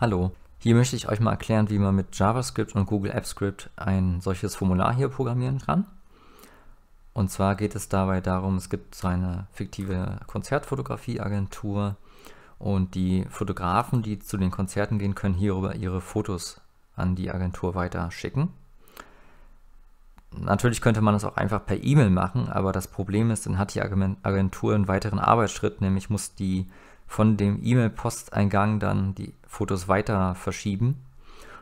Hallo, hier möchte ich euch mal erklären, wie man mit JavaScript und Google Apps Script ein solches Formular hier programmieren kann. Und zwar geht es dabei darum, es gibt so eine fiktive Konzertfotografieagentur und die Fotografen, die zu den Konzerten gehen, können hierüber ihre Fotos an die Agentur weiter schicken. Natürlich könnte man das auch einfach per E-Mail machen, aber das Problem ist, dann hat die Agentur einen weiteren Arbeitsschritt, nämlich muss die von dem E-Mail-Posteingang dann die Fotos weiter verschieben.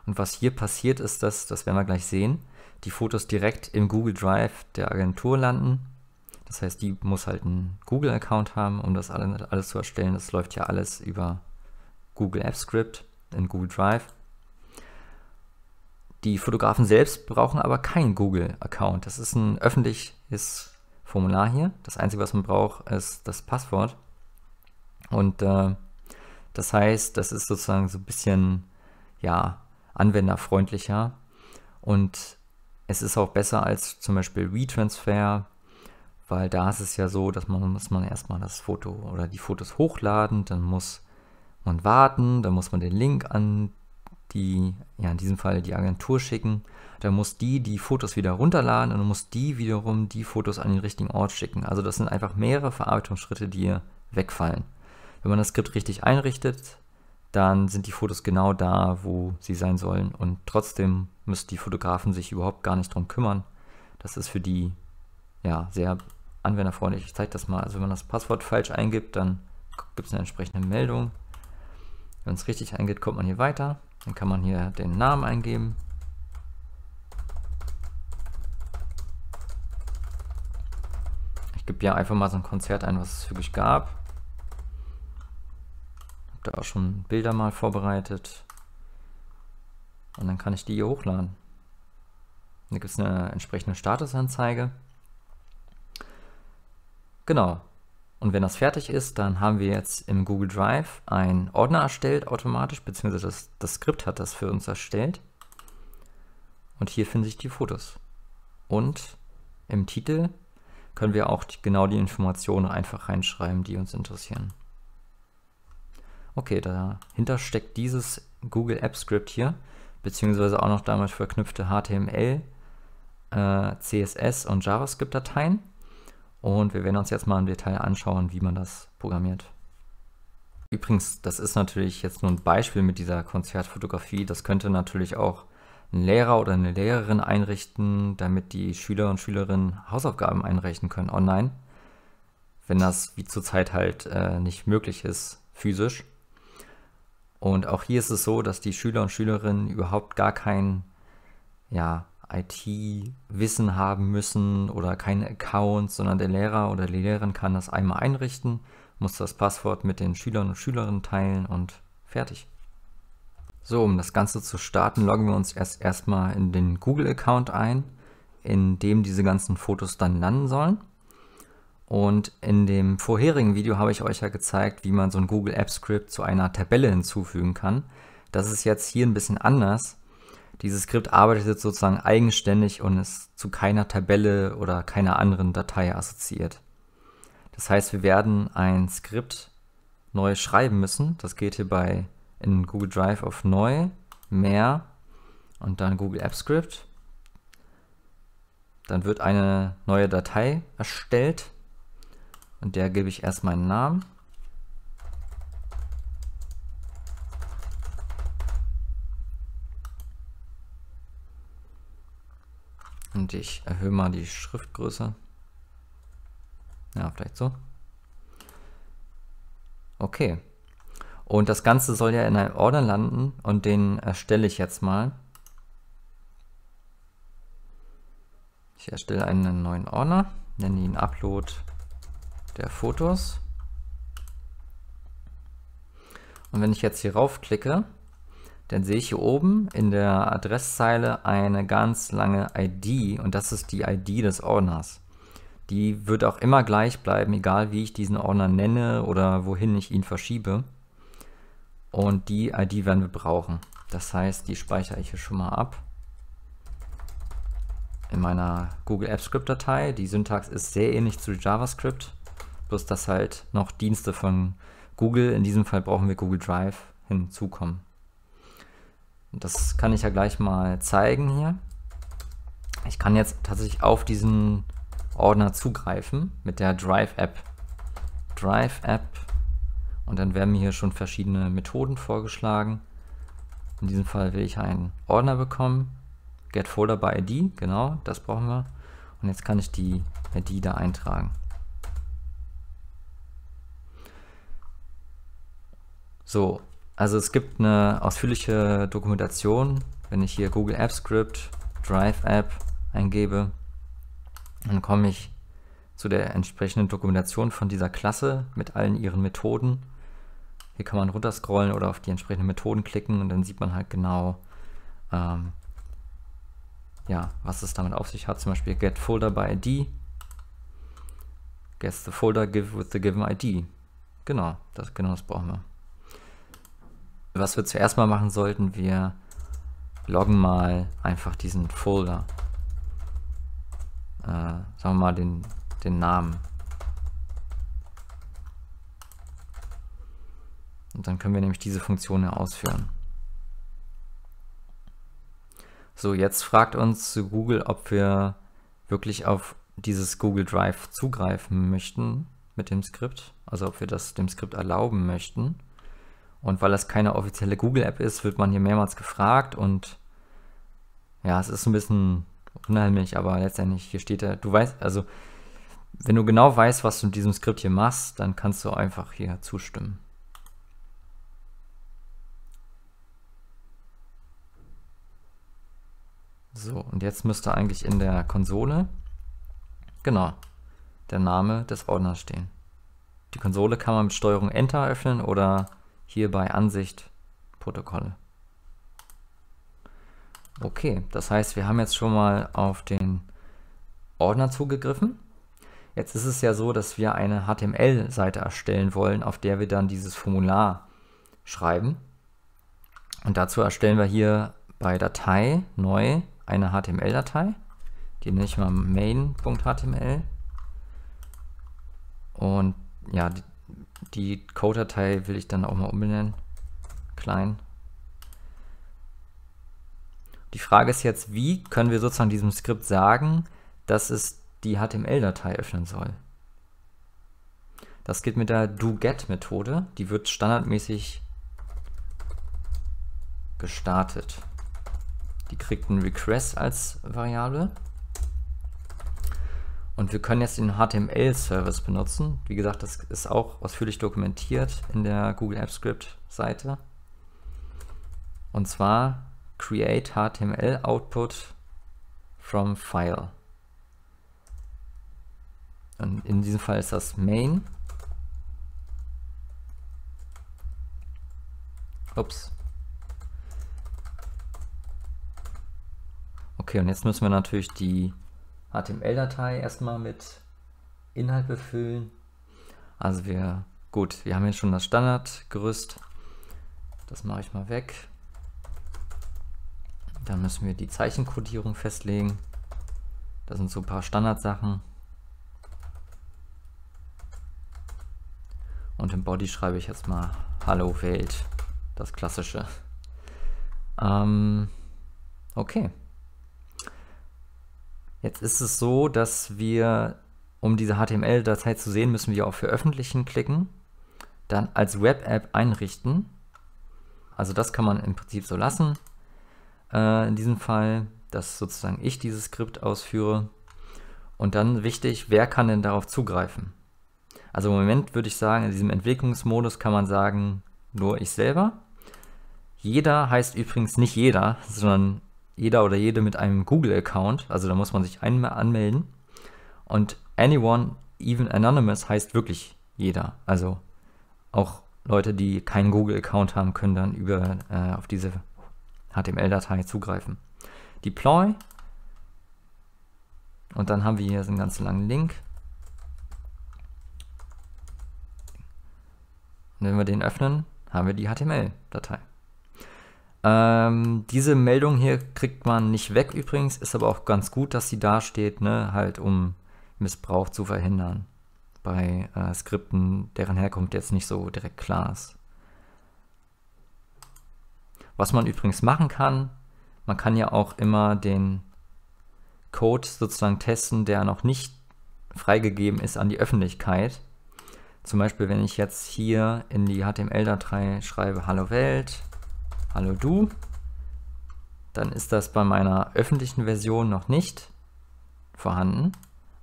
Und was hier passiert ist, dass, das werden wir gleich sehen, die Fotos direkt im Google Drive der Agentur landen. Das heißt, die muss halt einen Google-Account haben, um das alles zu erstellen. Das läuft ja alles über Google Apps Script in Google Drive. Die Fotografen selbst brauchen aber keinen Google-Account. Das ist ein öffentliches Formular hier. Das Einzige, was man braucht, ist das Passwort. Und äh, das heißt, das ist sozusagen so ein bisschen, ja, anwenderfreundlicher. Und es ist auch besser als zum Beispiel WeTransfer, weil da ist es ja so, dass man muss man erstmal das Foto oder die Fotos hochladen, dann muss man warten, dann muss man den Link an die, ja in diesem Fall die Agentur schicken, dann muss die die Fotos wieder runterladen und muss die wiederum die Fotos an den richtigen Ort schicken. Also das sind einfach mehrere Verarbeitungsschritte, die hier wegfallen. Wenn man das Skript richtig einrichtet, dann sind die Fotos genau da, wo sie sein sollen. Und trotzdem müssen die Fotografen sich überhaupt gar nicht drum kümmern. Das ist für die ja sehr anwenderfreundlich. Ich zeige das mal. Also wenn man das Passwort falsch eingibt, dann gibt es eine entsprechende Meldung. Wenn es richtig eingeht, kommt man hier weiter. Dann kann man hier den Namen eingeben. Ich gebe ja einfach mal so ein Konzert ein, was es wirklich gab da auch schon Bilder mal vorbereitet. Und dann kann ich die hier hochladen. Hier gibt es eine entsprechende Statusanzeige. Genau. Und wenn das fertig ist, dann haben wir jetzt im Google Drive einen Ordner erstellt automatisch, beziehungsweise das, das Skript hat das für uns erstellt. Und hier finden sich die Fotos. Und im Titel können wir auch die, genau die Informationen einfach reinschreiben, die uns interessieren. Okay, dahinter steckt dieses Google App Script hier, beziehungsweise auch noch damit verknüpfte HTML, äh, CSS und JavaScript-Dateien. Und wir werden uns jetzt mal im Detail anschauen, wie man das programmiert. Übrigens, das ist natürlich jetzt nur ein Beispiel mit dieser Konzertfotografie. Das könnte natürlich auch ein Lehrer oder eine Lehrerin einrichten, damit die Schüler und Schülerinnen Hausaufgaben einreichen können online, wenn das wie zurzeit halt äh, nicht möglich ist physisch. Und auch hier ist es so, dass die Schüler und Schülerinnen überhaupt gar kein ja, IT-Wissen haben müssen oder keine Accounts, sondern der Lehrer oder die Lehrerin kann das einmal einrichten, muss das Passwort mit den Schülern und Schülerinnen teilen und fertig. So, um das Ganze zu starten, loggen wir uns erst erstmal in den Google-Account ein, in dem diese ganzen Fotos dann landen sollen. Und in dem vorherigen Video habe ich euch ja gezeigt, wie man so ein Google Apps Script zu einer Tabelle hinzufügen kann. Das ist jetzt hier ein bisschen anders. Dieses Skript arbeitet jetzt sozusagen eigenständig und ist zu keiner Tabelle oder keiner anderen Datei assoziiert. Das heißt, wir werden ein Skript neu schreiben müssen. Das geht hierbei in Google Drive auf Neu, Mehr und dann Google Apps Script. Dann wird eine neue Datei erstellt und der gebe ich erst meinen Namen. Und ich erhöhe mal die Schriftgröße. Ja, vielleicht so. Okay. Und das Ganze soll ja in einem Ordner landen und den erstelle ich jetzt mal. Ich erstelle einen neuen Ordner, nenne ihn Upload der Fotos. Und wenn ich jetzt hier raufklicke, dann sehe ich hier oben in der Adresszeile eine ganz lange ID und das ist die ID des Ordners. Die wird auch immer gleich bleiben, egal wie ich diesen Ordner nenne oder wohin ich ihn verschiebe. Und die ID werden wir brauchen. Das heißt, die speichere ich hier schon mal ab in meiner Google Apps Script Datei. Die Syntax ist sehr ähnlich zu JavaScript bloß dass halt noch Dienste von Google, in diesem Fall brauchen wir Google Drive, hinzukommen. das kann ich ja gleich mal zeigen hier. Ich kann jetzt tatsächlich auf diesen Ordner zugreifen mit der Drive App. Drive App und dann werden mir hier schon verschiedene Methoden vorgeschlagen. In diesem Fall will ich einen Ordner bekommen. Get Folder by ID, genau, das brauchen wir. Und jetzt kann ich die ID da eintragen. So, also es gibt eine ausführliche Dokumentation, wenn ich hier Google Apps Script, Drive App eingebe, dann komme ich zu der entsprechenden Dokumentation von dieser Klasse mit allen ihren Methoden. Hier kann man runterscrollen oder auf die entsprechenden Methoden klicken und dann sieht man halt genau, ähm, ja, was es damit auf sich hat. Zum Beispiel get folder by ID, guess the folder give with the given ID. Genau, das, genau das brauchen wir. Was wir zuerst mal machen sollten, wir loggen mal einfach diesen Folder. Äh, sagen wir mal den, den Namen. Und dann können wir nämlich diese Funktion ja ausführen. So, jetzt fragt uns Google, ob wir wirklich auf dieses Google Drive zugreifen möchten mit dem Skript. Also ob wir das dem Skript erlauben möchten. Und weil das keine offizielle Google-App ist, wird man hier mehrmals gefragt und ja, es ist ein bisschen unheimlich, aber letztendlich hier steht er, du weißt, also wenn du genau weißt, was du in diesem Skript hier machst, dann kannst du einfach hier zustimmen. So, und jetzt müsste eigentlich in der Konsole, genau, der Name des Ordners stehen. Die Konsole kann man mit Steuerung Enter öffnen oder hier bei Ansicht Protokolle. Okay, das heißt, wir haben jetzt schon mal auf den Ordner zugegriffen. Jetzt ist es ja so, dass wir eine HTML-Seite erstellen wollen, auf der wir dann dieses Formular schreiben. Und dazu erstellen wir hier bei Datei neu eine HTML-Datei. Die nenne ich mal main.html. Und ja, die, Code-Datei will ich dann auch mal umbenennen. Klein. Die Frage ist jetzt, wie können wir sozusagen diesem Skript sagen, dass es die HTML-Datei öffnen soll. Das geht mit der doGet-Methode. Die wird standardmäßig gestartet. Die kriegt einen Request als Variable. Und wir können jetzt den HTML-Service benutzen. Wie gesagt, das ist auch ausführlich dokumentiert in der Google Apps Script Seite. Und zwar create HTML output from file. Und in diesem Fall ist das main. Ups. Okay, und jetzt müssen wir natürlich die HTML-Datei erstmal mit Inhalt befüllen. Also wir, gut, wir haben jetzt schon das Standardgerüst. Das mache ich mal weg. Dann müssen wir die Zeichenkodierung festlegen. Das sind so ein paar Standardsachen. Und im Body schreibe ich jetzt mal Hallo Welt, das klassische. Ähm, okay. Jetzt ist es so, dass wir, um diese HTML-Datei zu sehen, müssen wir auf Veröffentlichen klicken, dann als Web-App einrichten. Also das kann man im Prinzip so lassen. Äh, in diesem Fall, dass sozusagen ich dieses Skript ausführe. Und dann wichtig, wer kann denn darauf zugreifen? Also im Moment würde ich sagen, in diesem Entwicklungsmodus kann man sagen, nur ich selber. Jeder heißt übrigens nicht jeder, sondern jeder oder jede mit einem Google-Account, also da muss man sich einmal anmelden. Und anyone, even anonymous, heißt wirklich jeder. Also auch Leute, die keinen Google-Account haben, können dann über äh, auf diese HTML-Datei zugreifen. Deploy. Und dann haben wir hier so einen ganz langen Link. Und wenn wir den öffnen, haben wir die HTML-Datei. Ähm, diese Meldung hier kriegt man nicht weg übrigens, ist aber auch ganz gut, dass sie da steht, ne? halt um Missbrauch zu verhindern bei äh, Skripten, deren Herkunft jetzt nicht so direkt klar ist. Was man übrigens machen kann, man kann ja auch immer den Code sozusagen testen, der noch nicht freigegeben ist an die Öffentlichkeit. Zum Beispiel, wenn ich jetzt hier in die HTML-Datei schreibe Hallo Welt, Hallo Du, dann ist das bei meiner öffentlichen Version noch nicht vorhanden,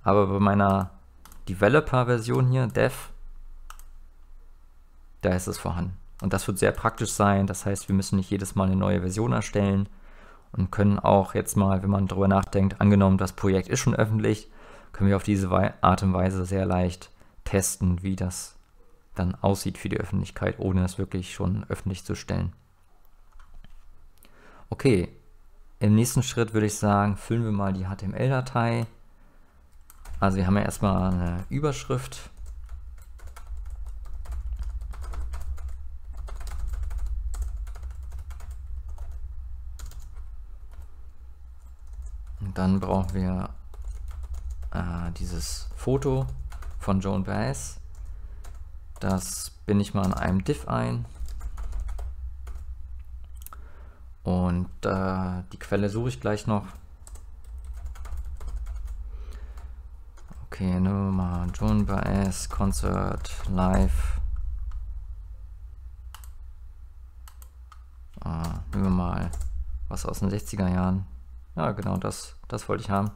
aber bei meiner Developer-Version hier, Dev, da ist es vorhanden. Und das wird sehr praktisch sein. Das heißt, wir müssen nicht jedes Mal eine neue Version erstellen und können auch jetzt mal, wenn man darüber nachdenkt, angenommen, das Projekt ist schon öffentlich, können wir auf diese Art und Weise sehr leicht testen, wie das dann aussieht für die Öffentlichkeit, ohne es wirklich schon öffentlich zu stellen. Okay, im nächsten Schritt würde ich sagen, füllen wir mal die HTML-Datei. Also wir haben ja erstmal eine Überschrift dann brauchen wir äh, dieses Foto von Joan Baez. Das bin ich mal in einem Div ein. Und äh, die Quelle suche ich gleich noch. Okay, nehmen wir mal Joan Baez Concert Live. Ah, nehmen wir mal was aus den 60er Jahren. Ja, genau, das, das wollte ich haben.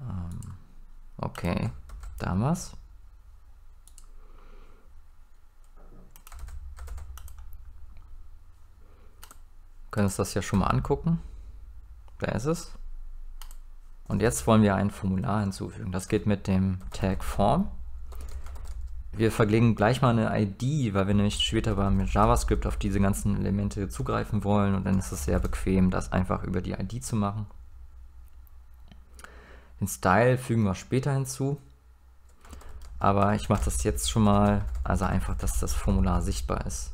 Ähm, okay, damals. können uns das ja schon mal angucken. Da ist es. Und jetzt wollen wir ein Formular hinzufügen. Das geht mit dem Tag Form. Wir verlegen gleich mal eine ID, weil wir nämlich später beim JavaScript auf diese ganzen Elemente zugreifen wollen und dann ist es sehr bequem, das einfach über die ID zu machen. Den Style fügen wir später hinzu, aber ich mache das jetzt schon mal, also einfach, dass das Formular sichtbar ist.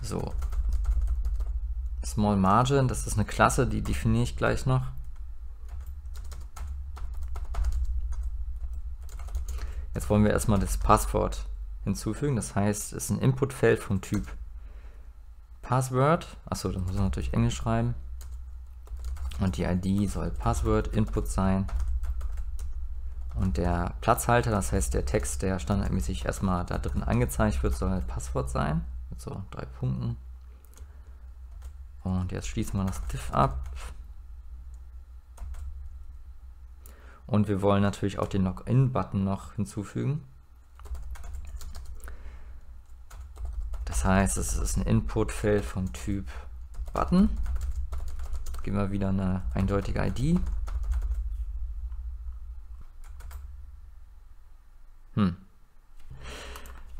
So. Small Margin, das ist eine Klasse, die definiere ich gleich noch. Jetzt wollen wir erstmal das Passwort hinzufügen. Das heißt, es ist ein Inputfeld vom Typ Password. Achso, das muss man natürlich Englisch schreiben. Und die ID soll Password Input sein. Und der Platzhalter, das heißt der Text, der standardmäßig erstmal da drin angezeigt wird, soll Passwort sein. Mit so drei Punkten. Und jetzt schließen wir das Diff ab. Und wir wollen natürlich auch den Login-Button noch hinzufügen. Das heißt, es ist ein Input-Feld vom Typ Button. Geben wir wieder eine eindeutige ID. Hm.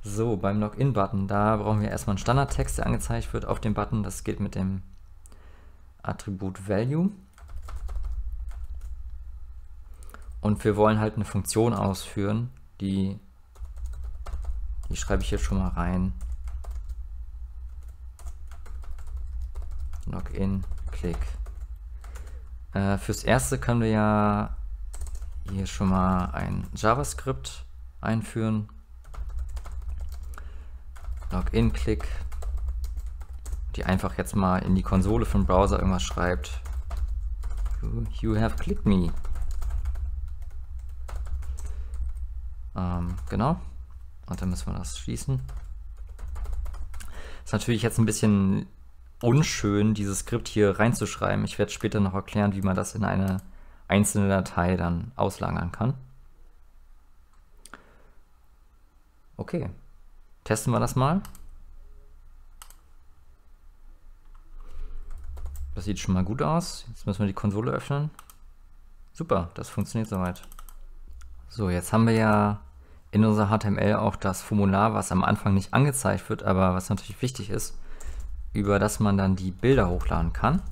So, beim Login-Button, da brauchen wir erstmal einen Standardtext, der angezeigt wird auf dem Button. Das geht mit dem Attribut Value. Und wir wollen halt eine Funktion ausführen, die, die schreibe ich jetzt schon mal rein. Login, Klick. Äh, fürs erste können wir ja hier schon mal ein JavaScript einführen. Login, Klick. Die einfach jetzt mal in die Konsole vom Browser irgendwas schreibt. You, you have clicked me. Ähm, genau. Und dann müssen wir das schließen. Ist natürlich jetzt ein bisschen unschön, dieses Skript hier reinzuschreiben. Ich werde später noch erklären, wie man das in eine einzelne Datei dann auslagern kann. Okay, testen wir das mal. Das sieht schon mal gut aus. Jetzt müssen wir die Konsole öffnen. Super, das funktioniert soweit. So, jetzt haben wir ja in unserer HTML auch das Formular, was am Anfang nicht angezeigt wird, aber was natürlich wichtig ist, über das man dann die Bilder hochladen kann.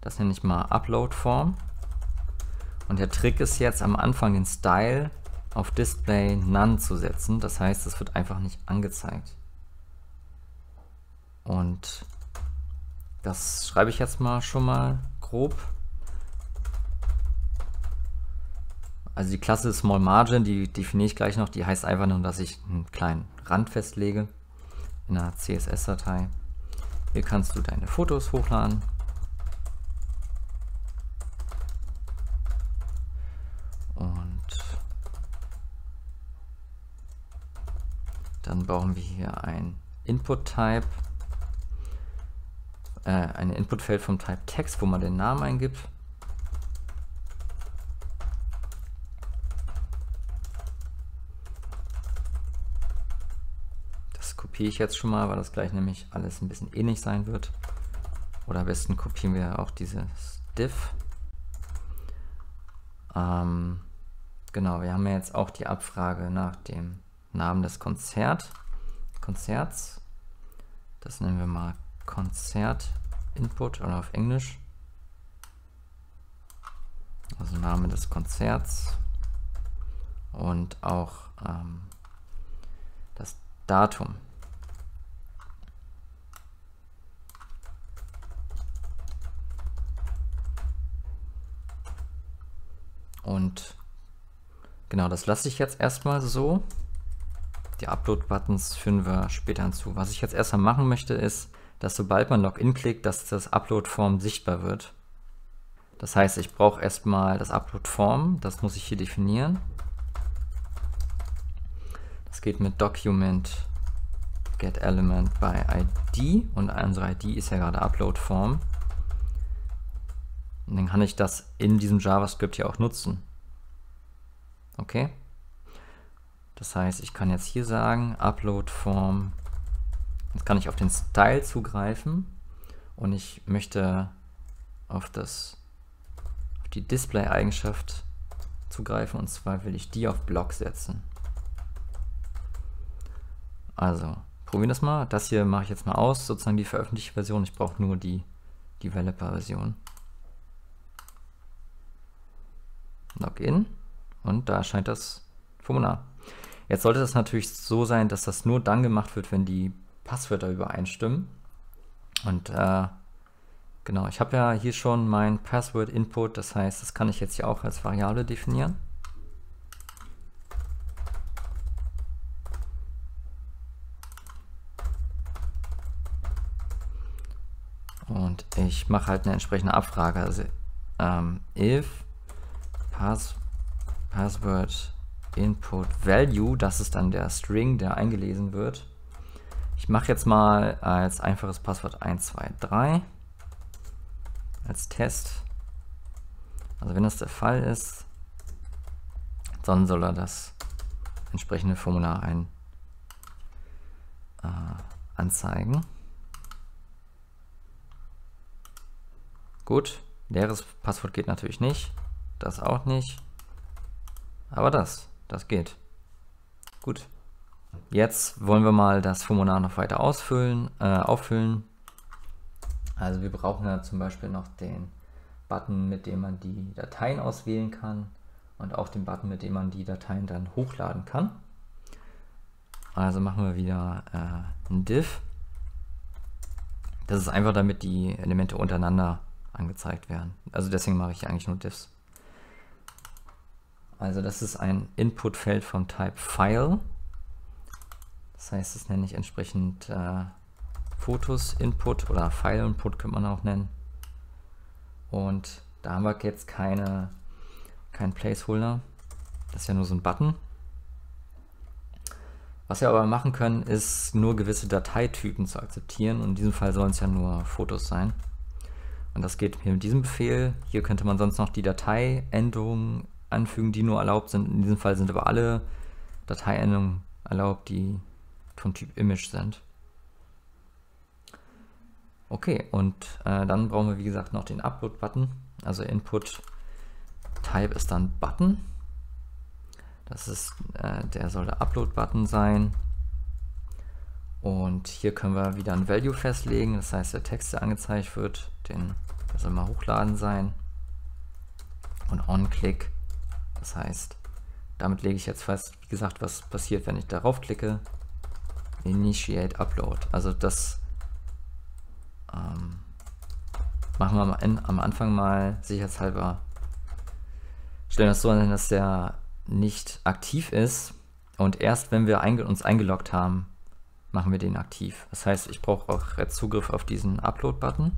Das nenne ich mal Upload Form. Und der Trick ist jetzt am Anfang den Style auf Display None zu setzen. Das heißt, es wird einfach nicht angezeigt. Und das schreibe ich jetzt mal schon mal grob. Also die Klasse Small Margin, die definiere ich gleich noch, die heißt einfach nur, dass ich einen kleinen Rand festlege in einer CSS-Datei. Hier kannst du deine Fotos hochladen. Und dann brauchen wir hier ein Input-Type, äh, ein Inputfeld vom Type Text, wo man den Namen eingibt. Kopiere ich jetzt schon mal, weil das gleich nämlich alles ein bisschen ähnlich sein wird. Oder am besten kopieren wir auch dieses div. Ähm, genau, wir haben ja jetzt auch die Abfrage nach dem Namen des Konzert, Konzerts. Das nennen wir mal Konzert Input oder auf Englisch. Also Name des Konzerts und auch ähm, das Datum. Und genau, das lasse ich jetzt erstmal so. Die Upload-Buttons führen wir später hinzu. Was ich jetzt erstmal machen möchte, ist, dass sobald man Login klickt, dass das Upload-Form sichtbar wird. Das heißt, ich brauche erstmal das Upload-Form, das muss ich hier definieren. Das geht mit Document get element by ID und unsere ID ist ja gerade Upload-Form. Und dann kann ich das in diesem JavaScript hier auch nutzen. Okay? Das heißt, ich kann jetzt hier sagen, Upload Form. Jetzt kann ich auf den Style zugreifen und ich möchte auf das auf die Display-Eigenschaft zugreifen und zwar will ich die auf Block setzen. Also, probieren das mal. Das hier mache ich jetzt mal aus, sozusagen die veröffentlichte Version. Ich brauche nur die Developer-Version. Login und da erscheint das Formular. Jetzt sollte das natürlich so sein, dass das nur dann gemacht wird, wenn die Passwörter übereinstimmen. Und äh, genau, ich habe ja hier schon mein Password Input, das heißt, das kann ich jetzt hier auch als Variable definieren. Und ich mache halt eine entsprechende Abfrage. Also ähm, if Pass Password Input Value, das ist dann der String, der eingelesen wird. Ich mache jetzt mal als einfaches Passwort 123 als Test. Also wenn das der Fall ist, dann soll er das entsprechende Formular ein, äh, anzeigen. Gut, leeres Passwort geht natürlich nicht. Das auch nicht. Aber das, das geht. Gut. Jetzt wollen wir mal das Formular noch weiter ausfüllen, äh, auffüllen. Also wir brauchen ja zum Beispiel noch den Button, mit dem man die Dateien auswählen kann und auch den Button, mit dem man die Dateien dann hochladen kann. Also machen wir wieder äh, ein Div. Das ist einfach, damit die Elemente untereinander angezeigt werden. Also deswegen mache ich eigentlich nur Divs. Also das ist ein Inputfeld vom Type File. Das heißt, das nenne ich entsprechend äh, Fotos Input oder File Input könnte man auch nennen. Und da haben wir jetzt keine, kein Placeholder. Das ist ja nur so ein Button. Was wir aber machen können, ist nur gewisse Dateitypen zu akzeptieren. Und in diesem Fall sollen es ja nur Fotos sein. Und das geht hier mit diesem Befehl. Hier könnte man sonst noch die Dateiendungen anfügen, die nur erlaubt sind. In diesem Fall sind aber alle Dateiendungen erlaubt, die von Typ Image sind. Okay, und äh, dann brauchen wir wie gesagt noch den Upload-Button. Also Input Type ist dann Button. Das ist, äh, der soll der Upload-Button sein. Und hier können wir wieder ein Value festlegen. Das heißt, der Text, der angezeigt wird, den, soll mal hochladen sein. Und On-Click das heißt, damit lege ich jetzt fest, wie gesagt, was passiert, wenn ich darauf klicke. Initiate Upload. Also das, ähm, machen wir am Anfang mal sicherheitshalber, stellen wir es so an, dass der nicht aktiv ist und erst wenn wir einge uns eingeloggt haben, machen wir den aktiv. Das heißt, ich brauche auch Zugriff auf diesen Upload-Button.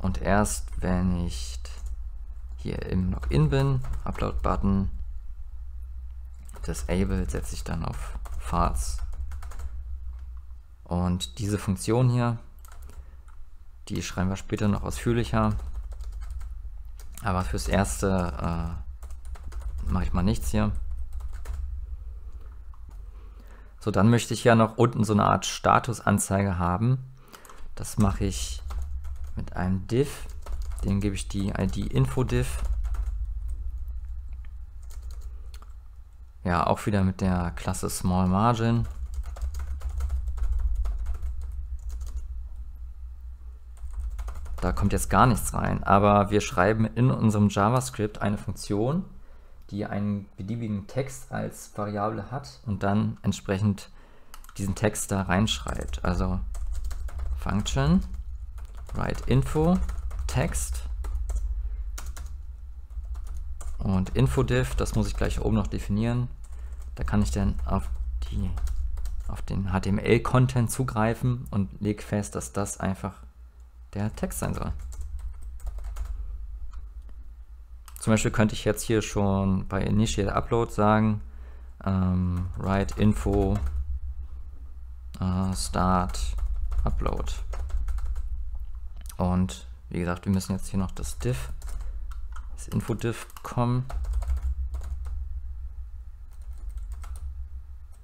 Und erst wenn ich hier im Login bin, Upload-Button, Disable setze ich dann auf False. Und diese Funktion hier, die schreiben wir später noch ausführlicher. Aber fürs Erste äh, mache ich mal nichts hier. So, dann möchte ich ja noch unten so eine Art Statusanzeige haben. Das mache ich mit einem Div. Dem gebe ich die ID Info-Div. Ja, auch wieder mit der Klasse Small Margin. Da kommt jetzt gar nichts rein, aber wir schreiben in unserem JavaScript eine Funktion, die einen beliebigen Text als Variable hat und dann entsprechend diesen Text da reinschreibt. Also Function write info text und InfoDiv, das muss ich gleich oben noch definieren. Da kann ich dann auf, die, auf den HTML-Content zugreifen und lege fest, dass das einfach der Text sein soll. Zum Beispiel könnte ich jetzt hier schon bei Initiate Upload sagen, ähm, write info uh, start upload. Und wie gesagt, wir müssen jetzt hier noch das div, das Info-div kommen.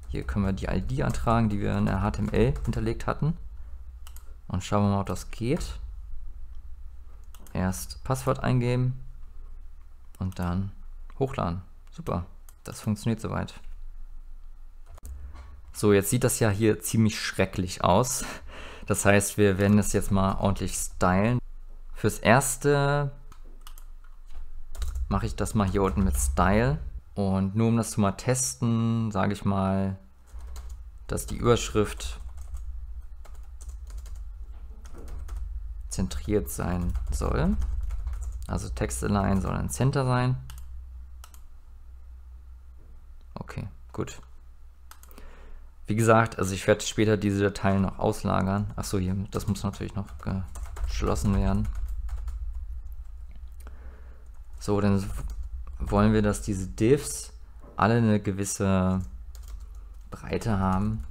Hier können wir die ID antragen, die wir in der HTML hinterlegt hatten. Und schauen wir mal, ob das geht. Erst Passwort eingeben und dann hochladen. Super, das funktioniert soweit. So, jetzt sieht das ja hier ziemlich schrecklich aus. Das heißt, wir werden das jetzt mal ordentlich stylen. Fürs erste mache ich das mal hier unten mit Style. Und nur um das zu mal testen, sage ich mal, dass die Überschrift zentriert sein soll. Also Text-Align soll ein Center sein. Okay, gut. Wie gesagt, also ich werde später diese Dateien noch auslagern. Achso, hier, das muss natürlich noch geschlossen werden. So, dann wollen wir, dass diese Diffs alle eine gewisse Breite haben.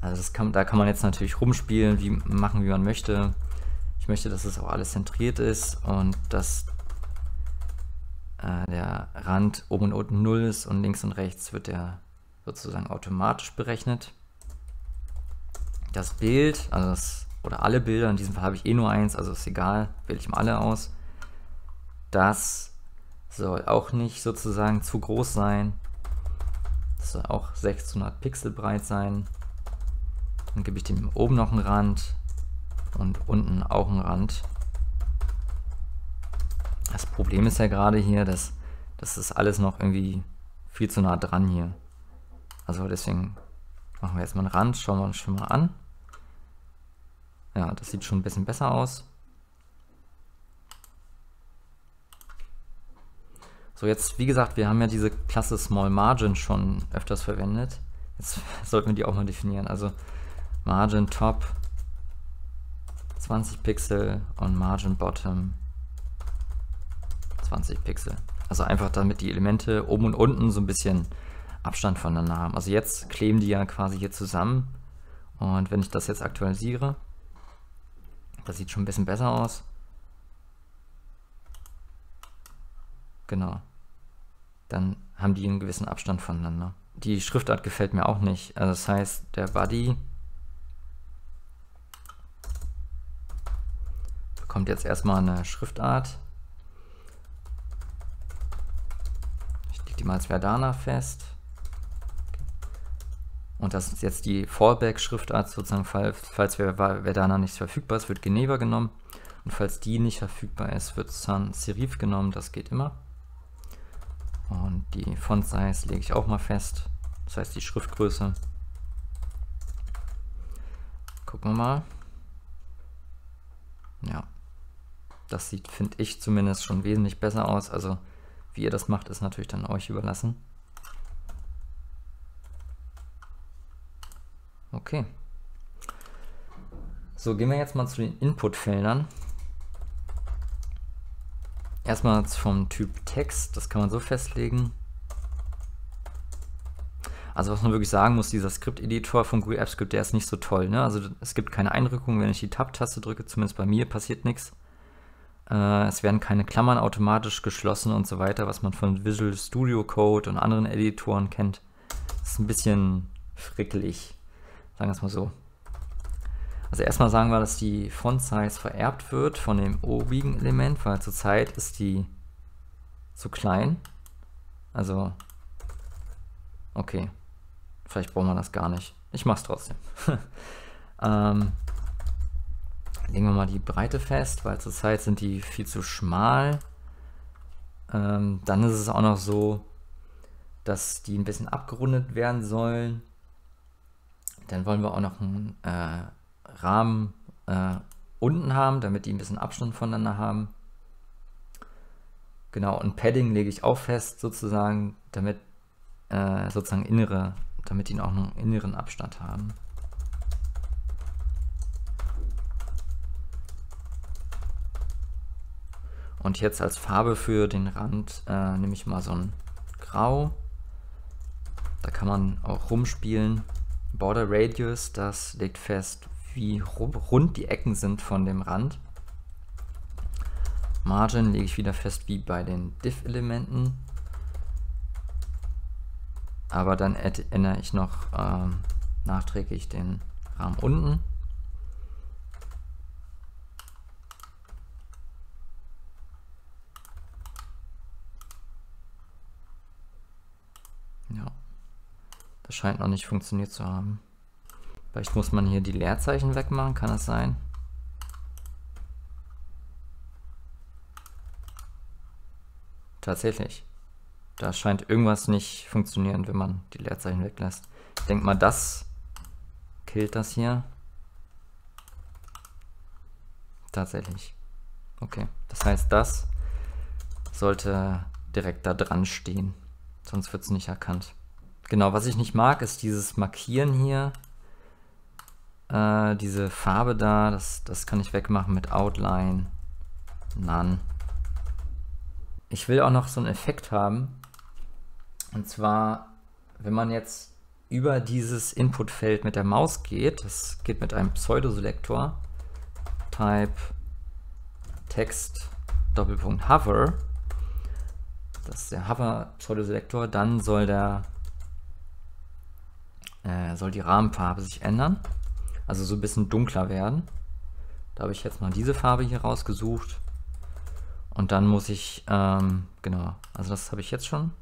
Also das kann, da kann man jetzt natürlich rumspielen, wie machen, wie man möchte. Ich möchte, dass es auch alles zentriert ist und dass äh, der Rand oben und unten 0 ist und links und rechts wird der sozusagen automatisch berechnet. Das Bild, also das, oder alle Bilder, in diesem Fall habe ich eh nur eins, also ist egal, wähle ich mal alle aus. Das soll auch nicht sozusagen zu groß sein. Das soll auch 600 Pixel breit sein. Dann gebe ich dem oben noch einen Rand und unten auch einen Rand. Das Problem ist ja gerade hier, dass das ist alles noch irgendwie viel zu nah dran hier. Also deswegen machen wir jetzt mal einen Rand, schauen wir uns schon mal an. Ja, das sieht schon ein bisschen besser aus. So, jetzt, wie gesagt, wir haben ja diese Klasse Small Margin schon öfters verwendet. Jetzt sollten wir die auch mal definieren. Also Margin Top 20 Pixel und Margin Bottom 20 Pixel. Also einfach damit die Elemente oben und unten so ein bisschen Abstand voneinander haben. Also jetzt kleben die ja quasi hier zusammen. Und wenn ich das jetzt aktualisiere, das sieht schon ein bisschen besser aus. Genau. Dann haben die einen gewissen Abstand voneinander. Die Schriftart gefällt mir auch nicht. Also das heißt, der Body bekommt jetzt erstmal eine Schriftart. Die mal als Verdana fest. Und das ist jetzt die Fallback-Schriftart sozusagen, falls Verdana nicht verfügbar ist, wird Geneva genommen. Und falls die nicht verfügbar ist, wird Sans Serif genommen, das geht immer. Und die Font Size lege ich auch mal fest. Das heißt die Schriftgröße. Gucken wir mal. Ja. Das sieht, finde ich zumindest, schon wesentlich besser aus. Also wie ihr das macht, ist natürlich dann euch überlassen. Okay. So, gehen wir jetzt mal zu den Inputfeldern. Erstmal vom Typ Text, das kann man so festlegen. Also was man wirklich sagen muss, dieser Skript-Editor von Google Apps Script, der ist nicht so toll. Ne? Also es gibt keine Einrückung, wenn ich die Tab-Taste drücke, zumindest bei mir passiert nichts. Äh, es werden keine Klammern automatisch geschlossen und so weiter, was man von Visual Studio Code und anderen Editoren kennt. Das ist ein bisschen frickelig, sagen wir es mal so. Also erstmal sagen wir, dass die Font Size vererbt wird von dem obigen Element, weil zurzeit ist die zu klein. Also, okay, vielleicht brauchen wir das gar nicht. Ich mache es trotzdem. ähm, legen wir mal die Breite fest, weil zurzeit sind die viel zu schmal. Ähm, dann ist es auch noch so, dass die ein bisschen abgerundet werden sollen. Dann wollen wir auch noch einen äh, Rahmen äh, unten haben, damit die ein bisschen Abstand voneinander haben. Genau, und Padding lege ich auch fest, sozusagen, damit äh, sozusagen innere, damit die auch einen inneren Abstand haben. Und jetzt als Farbe für den Rand äh, nehme ich mal so ein Grau. Da kann man auch rumspielen. Border Radius, das legt fest, wie rund die Ecken sind von dem Rand. Margin lege ich wieder fest wie bei den Diff-Elementen. Aber dann ändere ich noch ähm, nachträglich den Rahmen unten. Ja, das scheint noch nicht funktioniert zu haben. Vielleicht muss man hier die Leerzeichen wegmachen, kann das sein? Tatsächlich. Da scheint irgendwas nicht funktionieren, wenn man die Leerzeichen weglässt. Ich denke mal, das killt das hier. Tatsächlich. Okay, das heißt, das sollte direkt da dran stehen. Sonst wird es nicht erkannt. Genau, was ich nicht mag, ist dieses Markieren hier äh, diese Farbe da, das, das kann ich wegmachen mit Outline, None. Ich will auch noch so einen Effekt haben. Und zwar, wenn man jetzt über dieses Inputfeld mit der Maus geht, das geht mit einem Pseudoselektor, Type Text Doppelpunkt Hover, das ist der Hover Pseudoselektor, dann soll der äh, soll die Rahmenfarbe sich ändern also so ein bisschen dunkler werden. Da habe ich jetzt mal diese Farbe hier rausgesucht. Und dann muss ich, ähm, genau, also das habe ich jetzt schon.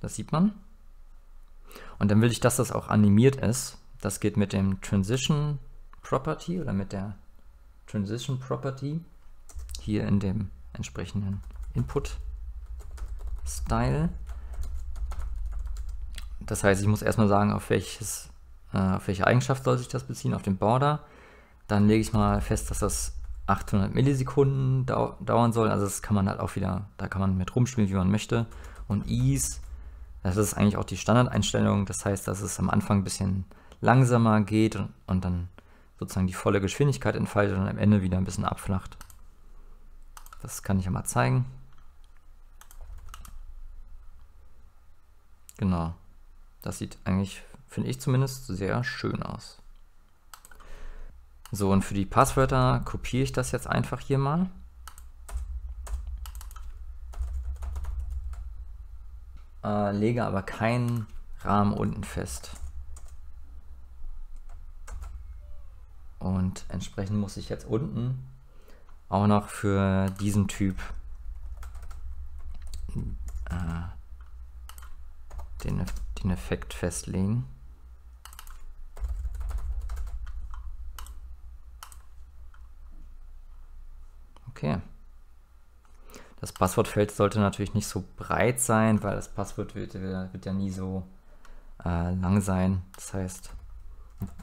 Das sieht man. Und dann will ich, dass das auch animiert ist. Das geht mit dem Transition Property oder mit der Transition Property hier in dem entsprechenden Input Style. Das heißt, ich muss erstmal sagen, auf, welches, äh, auf welche Eigenschaft soll sich das beziehen, auf den Border. Dann lege ich mal fest, dass das 800 Millisekunden dau dauern soll. Also das kann man halt auch wieder, da kann man mit rumspielen, wie man möchte. Und Ease, das ist eigentlich auch die Standardeinstellung. Das heißt, dass es am Anfang ein bisschen langsamer geht und, und dann sozusagen die volle Geschwindigkeit entfaltet und am Ende wieder ein bisschen abflacht. Das kann ich ja mal zeigen. Genau. Das sieht eigentlich, finde ich zumindest, sehr schön aus. So, und für die Passwörter kopiere ich das jetzt einfach hier mal. Äh, lege aber keinen Rahmen unten fest. Und entsprechend muss ich jetzt unten auch noch für diesen Typ äh, den Effekt festlegen. Okay. Das Passwortfeld sollte natürlich nicht so breit sein, weil das Passwort wird, wird ja nie so äh, lang sein. Das heißt,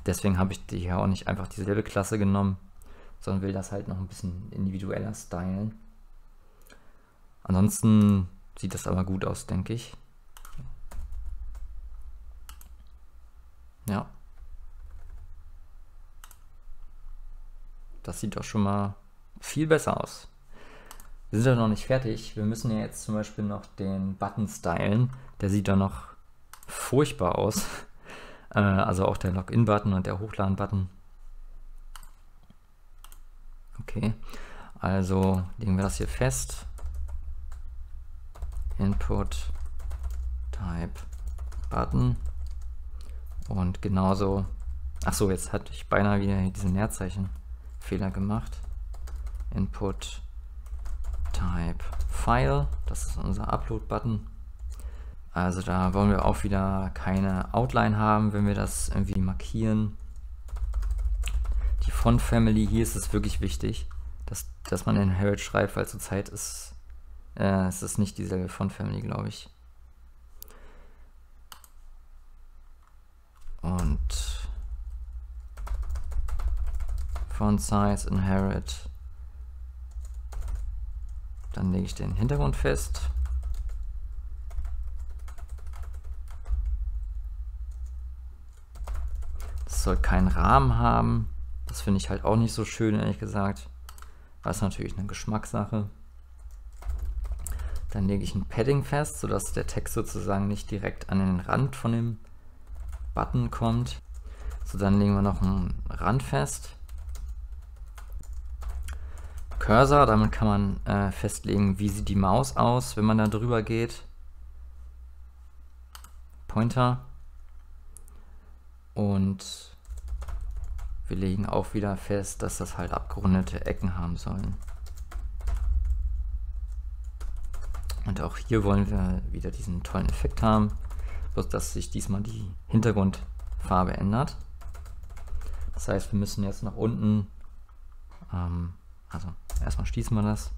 deswegen habe ich hier auch nicht einfach dieselbe Klasse genommen, sondern will das halt noch ein bisschen individueller stylen. Ansonsten sieht das aber gut aus, denke ich. Ja. Das sieht doch schon mal viel besser aus. Wir sind ja noch nicht fertig. Wir müssen ja jetzt zum Beispiel noch den Button stylen. Der sieht da noch furchtbar aus. Äh, also auch der Login-Button und der Hochladen-Button. Okay, also legen wir das hier fest. Input Type Button und genauso, ach so, jetzt hatte ich beinahe wieder diesen Leerzeichen-Fehler gemacht. Input Type File, das ist unser Upload-Button. Also da wollen wir auch wieder keine Outline haben, wenn wir das irgendwie markieren. Die Font Family, hier ist es wirklich wichtig, dass, dass man in Herald schreibt, weil zurzeit ist äh, es ist nicht dieselbe Font Family, glaube ich. Und Font Size Inherit. Dann lege ich den Hintergrund fest. Das soll keinen Rahmen haben. Das finde ich halt auch nicht so schön, ehrlich gesagt. Das ist natürlich eine Geschmackssache. Dann lege ich ein Padding fest, sodass der Text sozusagen nicht direkt an den Rand von dem Button kommt. So, dann legen wir noch einen Rand fest. Cursor, damit kann man äh, festlegen, wie sieht die Maus aus, wenn man da drüber geht. Pointer. Und wir legen auch wieder fest, dass das halt abgerundete Ecken haben sollen. Und auch hier wollen wir wieder diesen tollen Effekt haben, dass sich diesmal die Hintergrundfarbe ändert. Das heißt, wir müssen jetzt nach unten, ähm, also erstmal schließen wir das.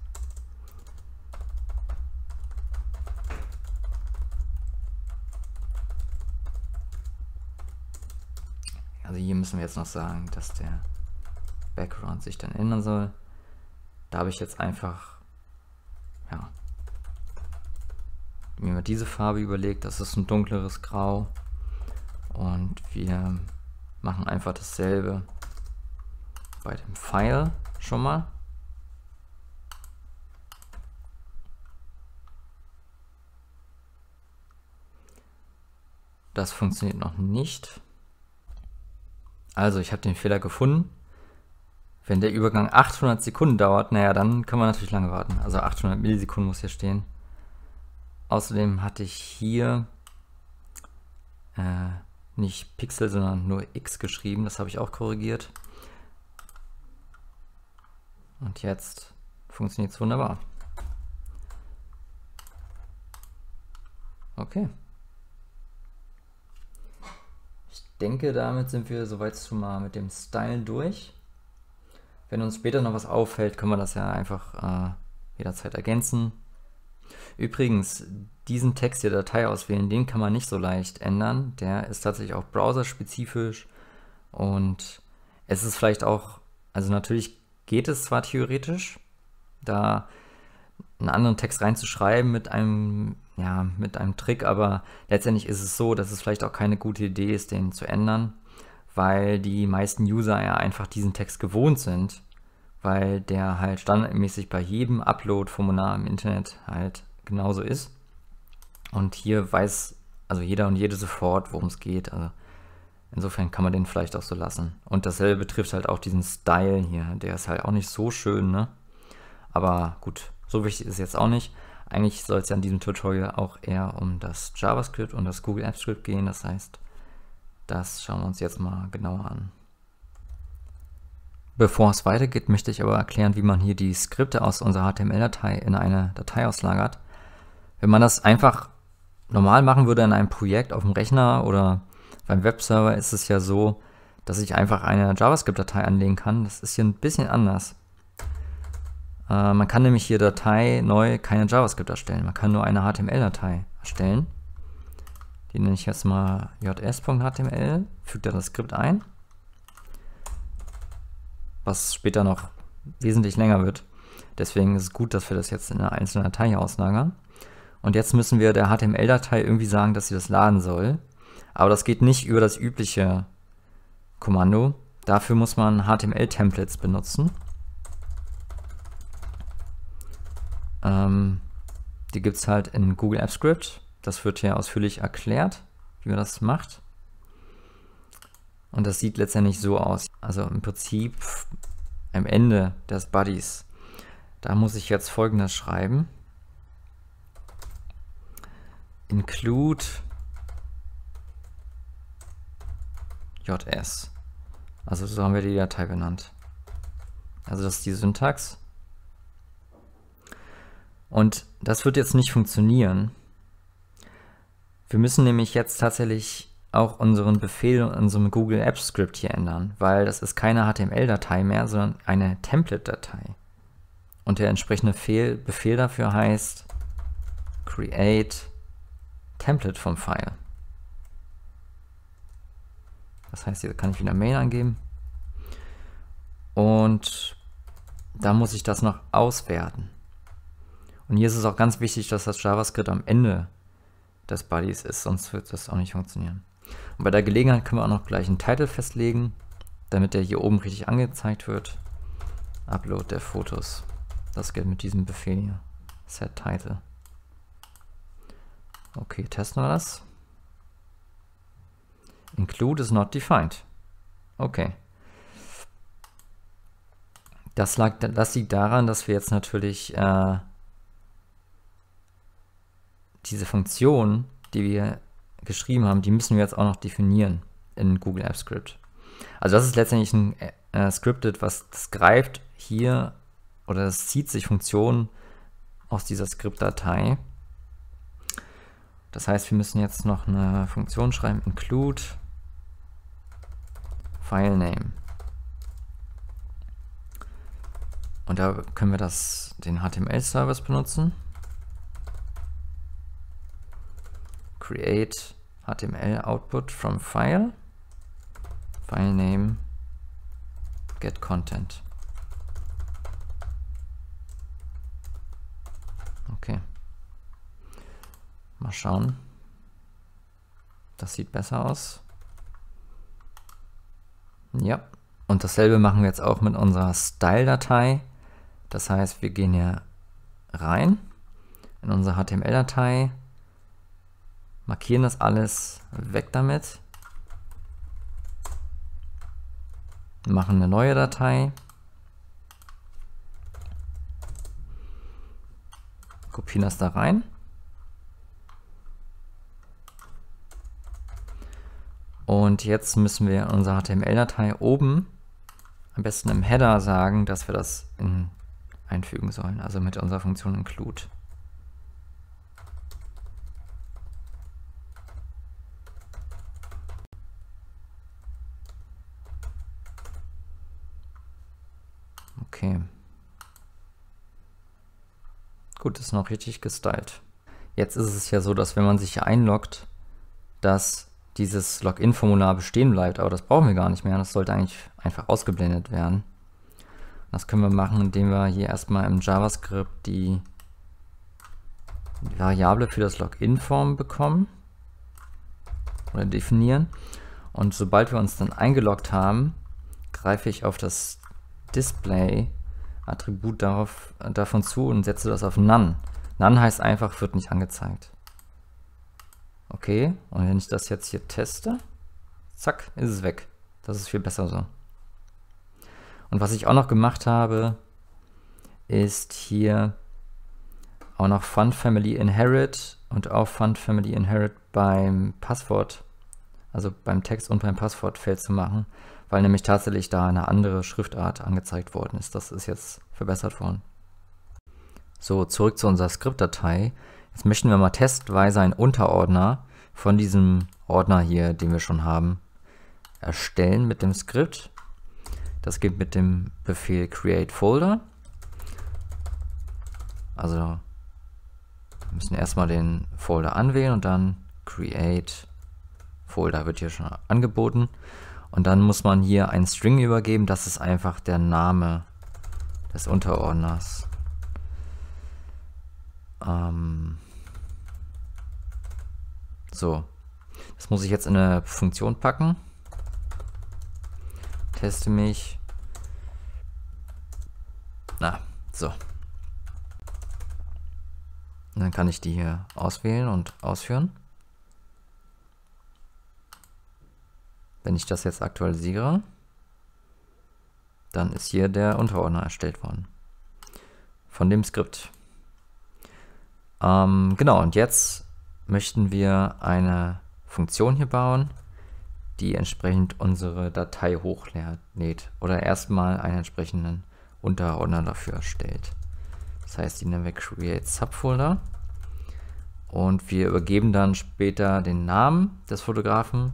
Also hier müssen wir jetzt noch sagen, dass der Background sich dann ändern soll. Da habe ich jetzt einfach ja, mir diese Farbe überlegt, das ist ein dunkleres Grau und wir machen einfach dasselbe bei dem Pfeil schon mal. Das funktioniert noch nicht. Also ich habe den Fehler gefunden. Wenn der Übergang 800 Sekunden dauert, naja, dann kann man natürlich lange warten. Also 800 Millisekunden muss hier stehen. Außerdem hatte ich hier äh, nicht Pixel, sondern nur X geschrieben. Das habe ich auch korrigiert. Und jetzt funktioniert es wunderbar. Okay. Ich denke, damit sind wir soweit schon mal mit dem Style durch. Wenn uns später noch was auffällt, können wir das ja einfach äh, jederzeit ergänzen. Übrigens, diesen Text hier Datei auswählen, den kann man nicht so leicht ändern. Der ist tatsächlich auch browserspezifisch und es ist vielleicht auch, also natürlich geht es zwar theoretisch, da einen anderen Text reinzuschreiben mit einem, ja, mit einem Trick, aber letztendlich ist es so, dass es vielleicht auch keine gute Idee ist, den zu ändern, weil die meisten User ja einfach diesen Text gewohnt sind, weil der halt standardmäßig bei jedem Upload-Formular im Internet halt genauso ist. Und hier weiß also jeder und jede sofort, worum es geht. Also insofern kann man den vielleicht auch so lassen. Und dasselbe betrifft halt auch diesen Style hier. Der ist halt auch nicht so schön, ne? Aber gut, so wichtig ist es jetzt auch nicht. Eigentlich soll es ja in diesem Tutorial auch eher um das JavaScript und das Google Apps Script gehen. Das heißt, das schauen wir uns jetzt mal genauer an. Bevor es weitergeht, möchte ich aber erklären, wie man hier die Skripte aus unserer HTML-Datei in eine Datei auslagert. Wenn man das einfach normal machen würde in einem Projekt auf dem Rechner oder beim Webserver, ist es ja so, dass ich einfach eine JavaScript-Datei anlegen kann. Das ist hier ein bisschen anders. Äh, man kann nämlich hier Datei neu keine JavaScript erstellen. Man kann nur eine HTML-Datei erstellen. Die nenne ich jetzt mal js.html, fügt da das Skript ein, was später noch wesentlich länger wird. Deswegen ist es gut, dass wir das jetzt in eine einzelne Datei auslagern. Und jetzt müssen wir der HTML-Datei irgendwie sagen, dass sie das laden soll. Aber das geht nicht über das übliche Kommando. Dafür muss man HTML-Templates benutzen. Ähm, die gibt es halt in Google Apps Script. Das wird hier ausführlich erklärt, wie man das macht. Und das sieht letztendlich so aus. Also im Prinzip am Ende des Buddies. Da muss ich jetzt folgendes schreiben. Include JS. Also so haben wir die Datei benannt. Also das ist die Syntax. Und das wird jetzt nicht funktionieren. Wir müssen nämlich jetzt tatsächlich auch unseren Befehl in unserem Google Apps Script hier ändern, weil das ist keine HTML-Datei mehr, sondern eine Template-Datei. Und der entsprechende Befehl dafür heißt create template vom File. Das heißt, hier kann ich wieder Main angeben. Und da muss ich das noch auswerten. Und hier ist es auch ganz wichtig, dass das JavaScript am Ende des Buddies ist, sonst wird das auch nicht funktionieren. Und bei der Gelegenheit können wir auch noch gleich einen Titel festlegen, damit der hier oben richtig angezeigt wird. Upload der Fotos. Das geht mit diesem Befehl hier. Set Title. Okay, testen wir das. Include is not defined. Okay. Das, lag, das liegt daran, dass wir jetzt natürlich äh, diese Funktion, die wir geschrieben haben, die müssen wir jetzt auch noch definieren in Google Apps Script. Also das ist letztendlich ein äh, Scripted, was das greift hier oder es zieht sich Funktionen aus dieser Skriptdatei. Das heißt, wir müssen jetzt noch eine Funktion schreiben, include FileName. Und da können wir das, den HTML-Service benutzen. Create HTML output from file. File name get content. Okay. Mal schauen. Das sieht besser aus. Ja, und dasselbe machen wir jetzt auch mit unserer Style-Datei. Das heißt, wir gehen hier rein in unsere HTML-Datei, markieren das alles weg damit, machen eine neue Datei, kopieren das da rein Und jetzt müssen wir in unserer HTML-Datei oben am besten im Header sagen, dass wir das in, einfügen sollen, also mit unserer Funktion include. Okay. Gut, ist noch richtig gestylt. Jetzt ist es ja so, dass wenn man sich einloggt, dass dieses Login-Formular bestehen bleibt, aber das brauchen wir gar nicht mehr. Das sollte eigentlich einfach ausgeblendet werden. Das können wir machen, indem wir hier erstmal im JavaScript die Variable für das Login-Form bekommen oder definieren. Und sobald wir uns dann eingeloggt haben, greife ich auf das Display-Attribut davon zu und setze das auf None. None heißt einfach, wird nicht angezeigt. Okay, und wenn ich das jetzt hier teste, zack, ist es weg. Das ist viel besser so. Und was ich auch noch gemacht habe, ist hier auch noch Fund Family Inherit und auch Fund Family Inherit beim Passwort, also beim Text und beim Passwortfeld zu machen, weil nämlich tatsächlich da eine andere Schriftart angezeigt worden ist. Das ist jetzt verbessert worden. So, zurück zu unserer Skriptdatei. Jetzt möchten wir mal testweise einen Unterordner von diesem Ordner hier, den wir schon haben, erstellen mit dem Skript. Das geht mit dem Befehl create folder. Also wir müssen erstmal den Folder anwählen und dann Create Folder wird hier schon angeboten. Und dann muss man hier einen String übergeben. Das ist einfach der Name des Unterordners. Ähm so. Das muss ich jetzt in eine Funktion packen. Teste mich. Na, so. Und dann kann ich die hier auswählen und ausführen. Wenn ich das jetzt aktualisiere, dann ist hier der Unterordner erstellt worden. Von dem Skript. Ähm, genau, und jetzt möchten wir eine Funktion hier bauen, die entsprechend unsere Datei hochlädt oder erstmal einen entsprechenden Unterordner dafür erstellt. Das heißt, die nennen wir Create Subfolder und wir übergeben dann später den Namen des Fotografen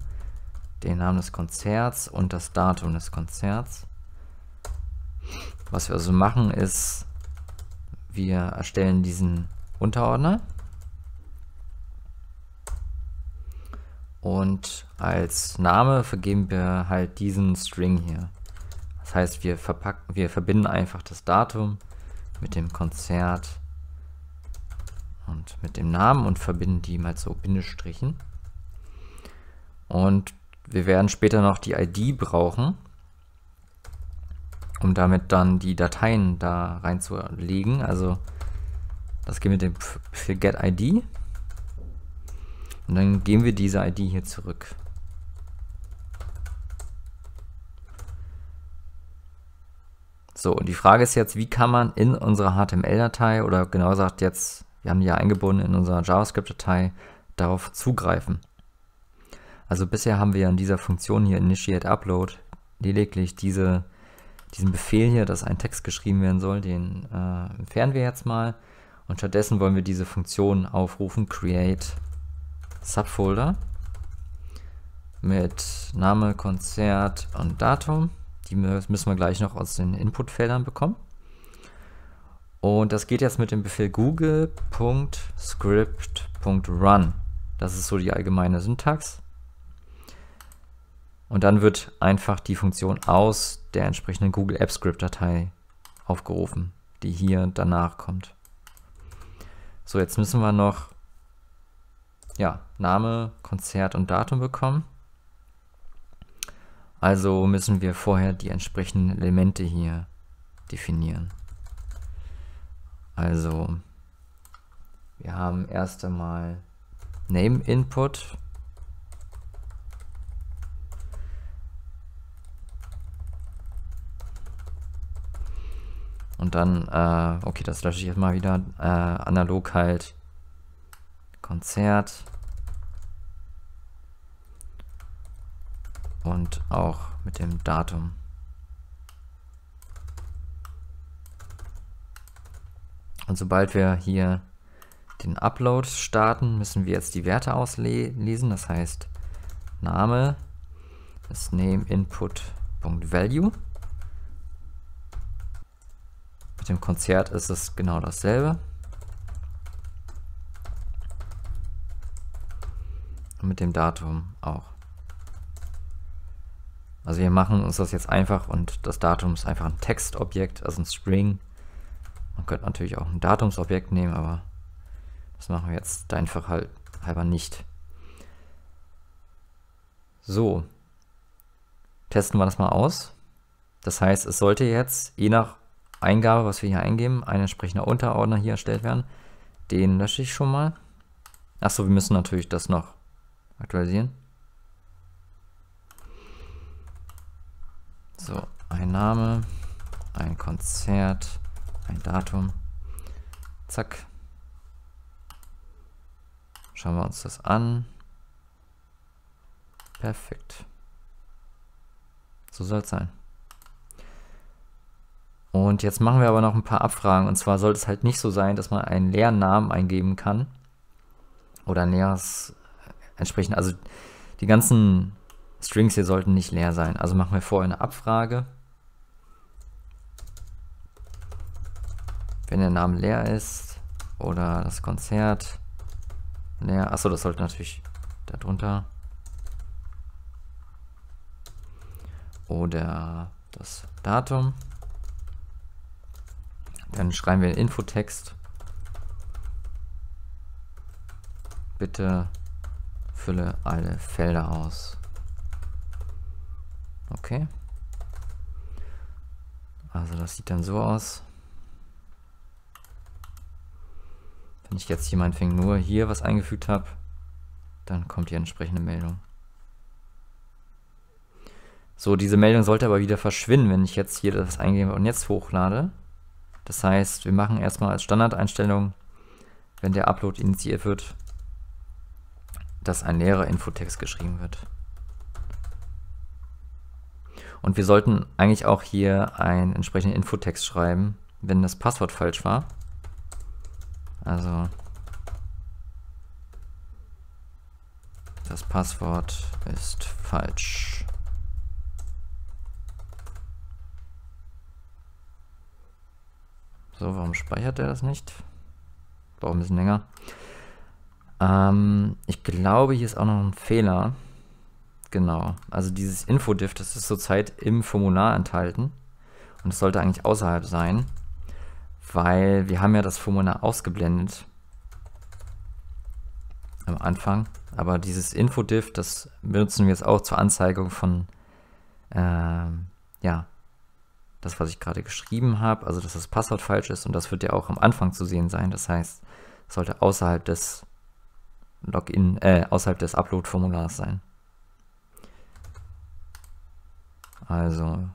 den Namen des Konzerts und das Datum des Konzerts. Was wir also machen ist, wir erstellen diesen Unterordner und als Name vergeben wir halt diesen String hier. Das heißt, wir verpacken, wir verbinden einfach das Datum mit dem Konzert und mit dem Namen und verbinden die mal so Bindestrichen. Und wir werden später noch die ID brauchen, um damit dann die Dateien da reinzulegen. Also das gehen wir dem für getID und dann geben wir diese ID hier zurück. So, und die Frage ist jetzt, wie kann man in unserer HTML-Datei oder genauer gesagt jetzt, wir haben die ja eingebunden in unserer JavaScript-Datei, darauf zugreifen. Also bisher haben wir in dieser Funktion hier Initiate Upload lediglich diese, diesen Befehl hier, dass ein Text geschrieben werden soll, den äh, entfernen wir jetzt mal. Und stattdessen wollen wir diese Funktion aufrufen, Create Subfolder mit Name, Konzert und Datum. Die müssen wir gleich noch aus den Inputfeldern bekommen. Und das geht jetzt mit dem Befehl google.script.run. Das ist so die allgemeine Syntax. Und dann wird einfach die Funktion aus der entsprechenden Google Apps Script Datei aufgerufen, die hier danach kommt. So, jetzt müssen wir noch ja, Name, Konzert und Datum bekommen. Also müssen wir vorher die entsprechenden Elemente hier definieren. Also wir haben erst einmal Name Input Und dann, äh, okay, das lösche ich jetzt mal wieder. Äh, analog halt Konzert. Und auch mit dem Datum. Und sobald wir hier den Upload starten, müssen wir jetzt die Werte auslesen. Das heißt, Name ist name input.value dem Konzert ist es genau dasselbe. Und mit dem Datum auch. Also wir machen uns das jetzt einfach und das Datum ist einfach ein Textobjekt, also ein String. Man könnte natürlich auch ein Datumsobjekt nehmen, aber das machen wir jetzt einfach halt halber nicht. So, testen wir das mal aus. Das heißt, es sollte jetzt, je nach Eingabe, was wir hier eingeben, ein entsprechender Unterordner hier erstellt werden. Den lösche ich schon mal. Achso, wir müssen natürlich das noch aktualisieren. So, ein Name, ein Konzert, ein Datum. Zack. Schauen wir uns das an. Perfekt. So soll es sein. Und jetzt machen wir aber noch ein paar Abfragen. Und zwar sollte es halt nicht so sein, dass man einen leeren Namen eingeben kann. Oder näheres entsprechend. Also die ganzen Strings hier sollten nicht leer sein. Also machen wir vorher eine Abfrage. Wenn der Name leer ist, oder das Konzert. Ja, achso, das sollte natürlich darunter. Oder das Datum. Dann schreiben wir den Infotext. Bitte fülle alle Felder aus. Okay. Also das sieht dann so aus. Wenn ich jetzt hier meinetwegen nur hier was eingefügt habe, dann kommt die entsprechende Meldung. So, diese Meldung sollte aber wieder verschwinden, wenn ich jetzt hier das eingebe und jetzt hochlade. Das heißt, wir machen erstmal als Standardeinstellung, wenn der Upload initiiert wird, dass ein leerer Infotext geschrieben wird. Und wir sollten eigentlich auch hier einen entsprechenden Infotext schreiben, wenn das Passwort falsch war. Also das Passwort ist falsch. So, warum speichert er das nicht? Braucht ein bisschen länger. Ähm, ich glaube, hier ist auch noch ein Fehler. Genau. Also dieses Infodiff, das ist zurzeit im Formular enthalten. Und es sollte eigentlich außerhalb sein weil wir haben ja das Formular ausgeblendet am Anfang. Aber dieses Infodiff, das benutzen wir jetzt auch zur Anzeigung von, ähm, ja, das, was ich gerade geschrieben habe, also dass das Passwort falsch ist und das wird ja auch am Anfang zu sehen sein. Das heißt, sollte außerhalb des Login, äh, außerhalb des Upload-Formulars sein. Also,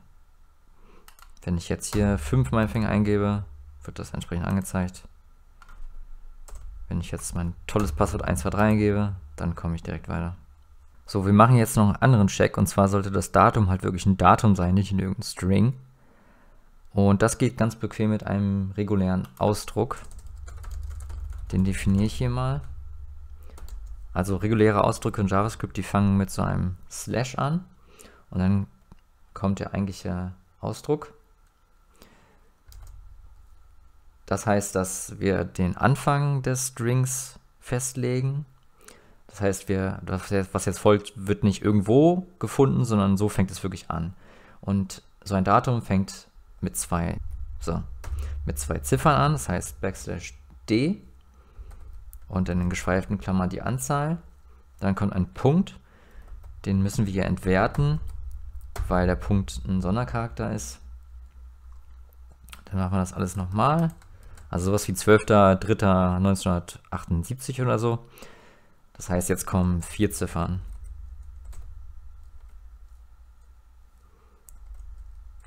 wenn ich jetzt hier 5 mein Finger eingebe, wird das entsprechend angezeigt. Wenn ich jetzt mein tolles Passwort 123 eingebe, dann komme ich direkt weiter. So, wir machen jetzt noch einen anderen Check und zwar sollte das Datum halt wirklich ein Datum sein, nicht in irgendeinem String. Und das geht ganz bequem mit einem regulären Ausdruck. Den definiere ich hier mal. Also reguläre Ausdrücke in JavaScript, die fangen mit so einem Slash an und dann kommt der eigentliche Ausdruck. Das heißt, dass wir den Anfang des Strings festlegen. Das heißt, wir, das, was jetzt folgt, wird nicht irgendwo gefunden, sondern so fängt es wirklich an. Und so ein Datum fängt mit zwei, so, mit zwei Ziffern an, das heißt Backslash D und in geschweiften Klammern die Anzahl. Dann kommt ein Punkt, den müssen wir hier entwerten, weil der Punkt ein Sondercharakter ist. Dann machen wir das alles nochmal. Also sowas wie 12.03.1978 oder so. Das heißt, jetzt kommen vier Ziffern.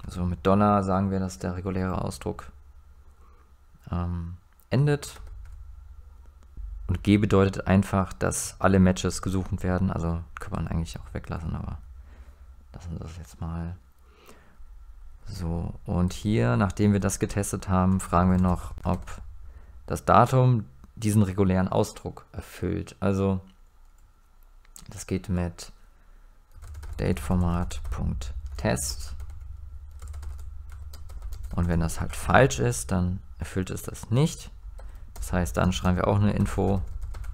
Also mit Dollar sagen wir, dass der reguläre Ausdruck ähm, endet. Und G bedeutet einfach, dass alle Matches gesucht werden. Also kann man eigentlich auch weglassen, aber lassen wir das jetzt mal. So, und hier, nachdem wir das getestet haben, fragen wir noch, ob das Datum diesen regulären Ausdruck erfüllt. Also, das geht mit dateformat.test. Und wenn das halt falsch ist, dann erfüllt es das nicht. Das heißt, dann schreiben wir auch eine Info.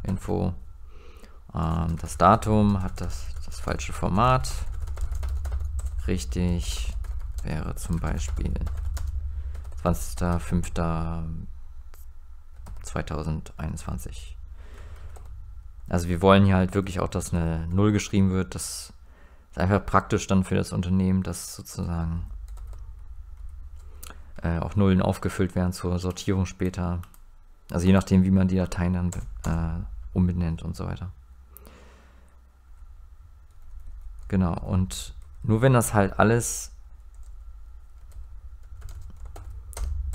Info. Ähm, das Datum hat das, das falsche Format. Richtig wäre zum Beispiel 20.05.2021. Also wir wollen hier halt wirklich auch, dass eine Null geschrieben wird. Das ist einfach praktisch dann für das Unternehmen, dass sozusagen äh, auch Nullen aufgefüllt werden zur Sortierung später. Also je nachdem, wie man die Dateien dann äh, umbenennt und so weiter. Genau, und nur wenn das halt alles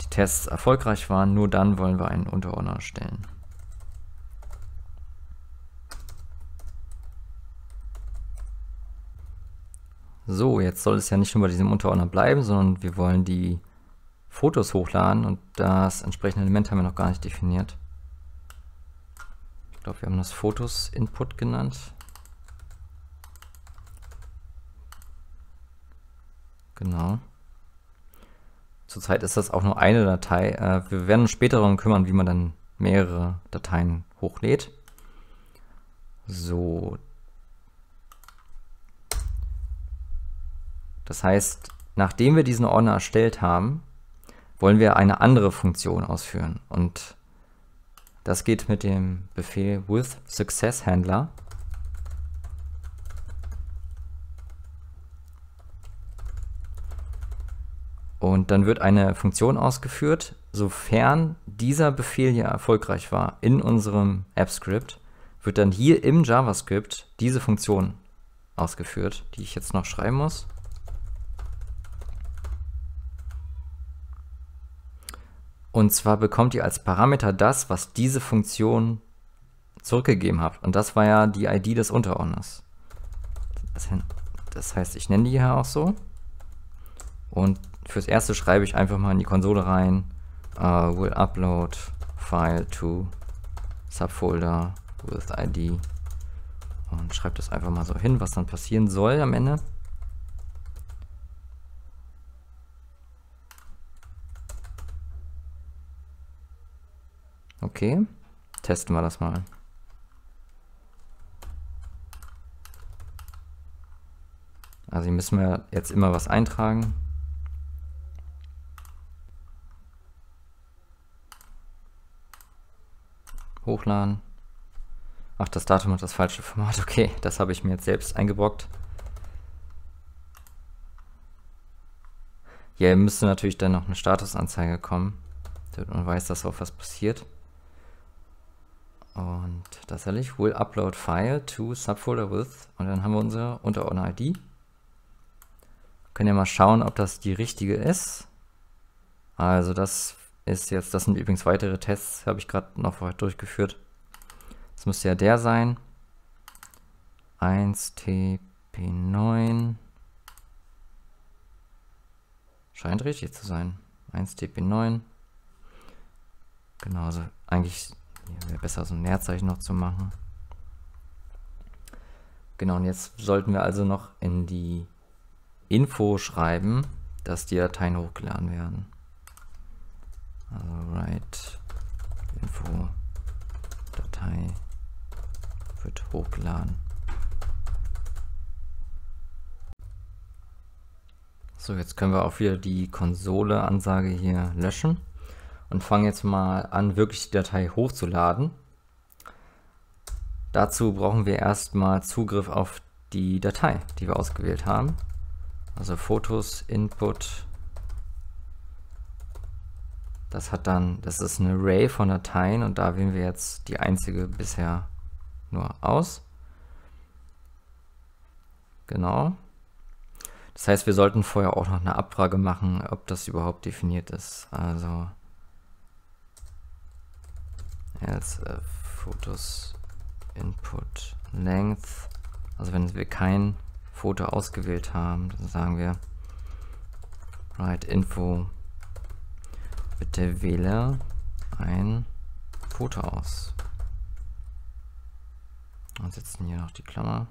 Tests erfolgreich waren, nur dann wollen wir einen Unterordner erstellen. So, jetzt soll es ja nicht nur bei diesem Unterordner bleiben, sondern wir wollen die Fotos hochladen und das entsprechende Element haben wir noch gar nicht definiert. Ich glaube, wir haben das Fotos Input genannt. Genau. Zurzeit ist das auch nur eine Datei. Äh, wir werden uns später darum kümmern, wie man dann mehrere Dateien hochlädt. So. Das heißt, nachdem wir diesen Ordner erstellt haben, wollen wir eine andere Funktion ausführen. Und das geht mit dem Befehl with success handler. Und dann wird eine Funktion ausgeführt, sofern dieser Befehl hier erfolgreich war in unserem AppScript, wird dann hier im JavaScript diese Funktion ausgeführt, die ich jetzt noch schreiben muss. Und zwar bekommt ihr als Parameter das, was diese Funktion zurückgegeben hat. Und das war ja die ID des Unterordners. Das heißt, ich nenne die hier auch so. Und fürs erste schreibe ich einfach mal in die Konsole rein, uh, will upload file to subfolder with ID und schreibe das einfach mal so hin, was dann passieren soll am Ende. Okay, testen wir das mal. Also hier müssen wir jetzt immer was eintragen. Hochladen. Ach, das Datum hat das falsche Format. Okay, das habe ich mir jetzt selbst eingebrockt. Hier müsste natürlich dann noch eine Statusanzeige kommen, damit man weiß, dass auch was passiert. Und das soll will upload file to subfolder with und dann haben wir unsere Unterordner-ID. Können ja mal schauen, ob das die richtige ist. Also das ist jetzt, das sind übrigens weitere Tests, habe ich gerade noch durchgeführt. Das müsste ja der sein. 1TP9. Scheint richtig zu sein. 1TP9. Genau, also eigentlich wäre besser so ein Leerzeichen noch zu machen. Genau, und jetzt sollten wir also noch in die Info schreiben, dass die Dateien hochgeladen werden. Also write Info Datei wird hochgeladen. So, jetzt können wir auch wieder die Konsole-Ansage hier löschen und fangen jetzt mal an, wirklich die Datei hochzuladen. Dazu brauchen wir erstmal Zugriff auf die Datei, die wir ausgewählt haben. Also Fotos, Input, das hat dann, das ist ein Array von Dateien und da wählen wir jetzt die einzige bisher nur aus. Genau. Das heißt, wir sollten vorher auch noch eine Abfrage machen, ob das überhaupt definiert ist. Also jetzt äh, Fotos Input Length. Also wenn wir kein Foto ausgewählt haben, dann sagen wir write info Bitte wähle ein Foto aus. Und setzen hier noch die Klammer.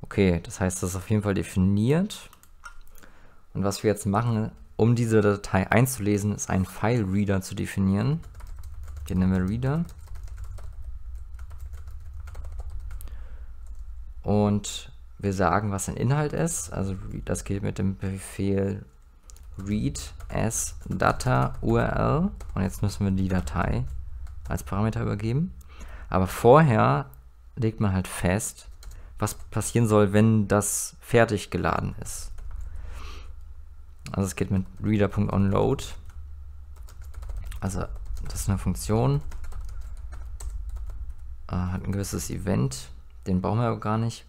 Okay, das heißt, das ist auf jeden Fall definiert. Und was wir jetzt machen, um diese Datei einzulesen, ist ein File-Reader zu definieren. Den nennen wir Reader. Und wir sagen, was ein Inhalt ist. Also das geht mit dem Befehl read as data URL. Und jetzt müssen wir die Datei als Parameter übergeben. Aber vorher legt man halt fest, was passieren soll, wenn das fertig geladen ist. Also es geht mit reader.onload. Also das ist eine Funktion. Äh, hat ein gewisses Event. Den brauchen wir aber gar nicht.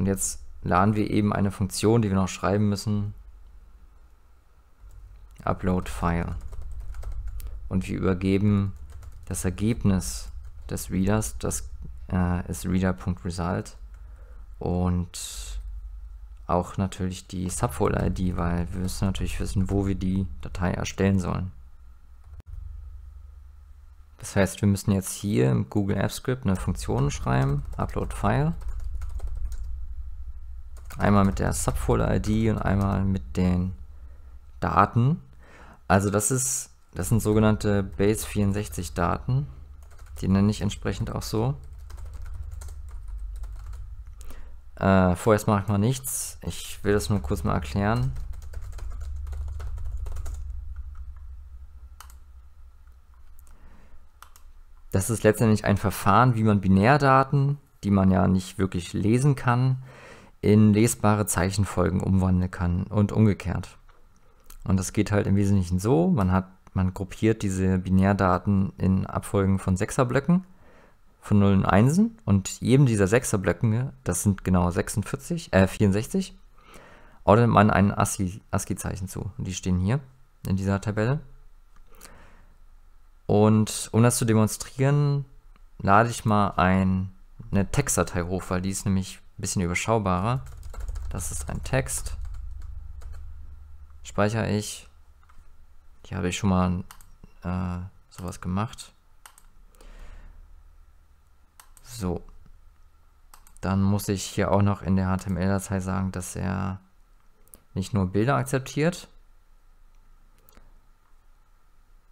Und jetzt laden wir eben eine Funktion, die wir noch schreiben müssen. Upload File. Und wir übergeben das Ergebnis des Readers, das äh, ist reader.result. Und auch natürlich die Subfolder-ID, weil wir müssen natürlich wissen, wo wir die Datei erstellen sollen. Das heißt, wir müssen jetzt hier im Google Apps Script eine Funktion schreiben, Upload File. Einmal mit der Subfolder-ID und einmal mit den Daten. Also das ist, das sind sogenannte Base64 Daten. Die nenne ich entsprechend auch so. Äh, vorerst mache ich mal nichts. Ich will das nur kurz mal erklären. Das ist letztendlich ein Verfahren, wie man Binärdaten, die man ja nicht wirklich lesen kann, in lesbare Zeichenfolgen umwandeln kann und umgekehrt. Und das geht halt im Wesentlichen so, man hat, man gruppiert diese Binärdaten in Abfolgen von Sechserblöcken von Nullen und Einsen und jedem dieser Sechserblöcke, das sind genau 46, äh 64, ordnet man ein ASCII-Zeichen zu. Und die stehen hier in dieser Tabelle. Und um das zu demonstrieren, lade ich mal ein, eine Textdatei hoch, weil die ist nämlich ein bisschen überschaubarer. Das ist ein Text. Speichere ich. Hier habe ich schon mal äh, sowas gemacht. So. Dann muss ich hier auch noch in der HTML-Datei sagen, dass er nicht nur Bilder akzeptiert,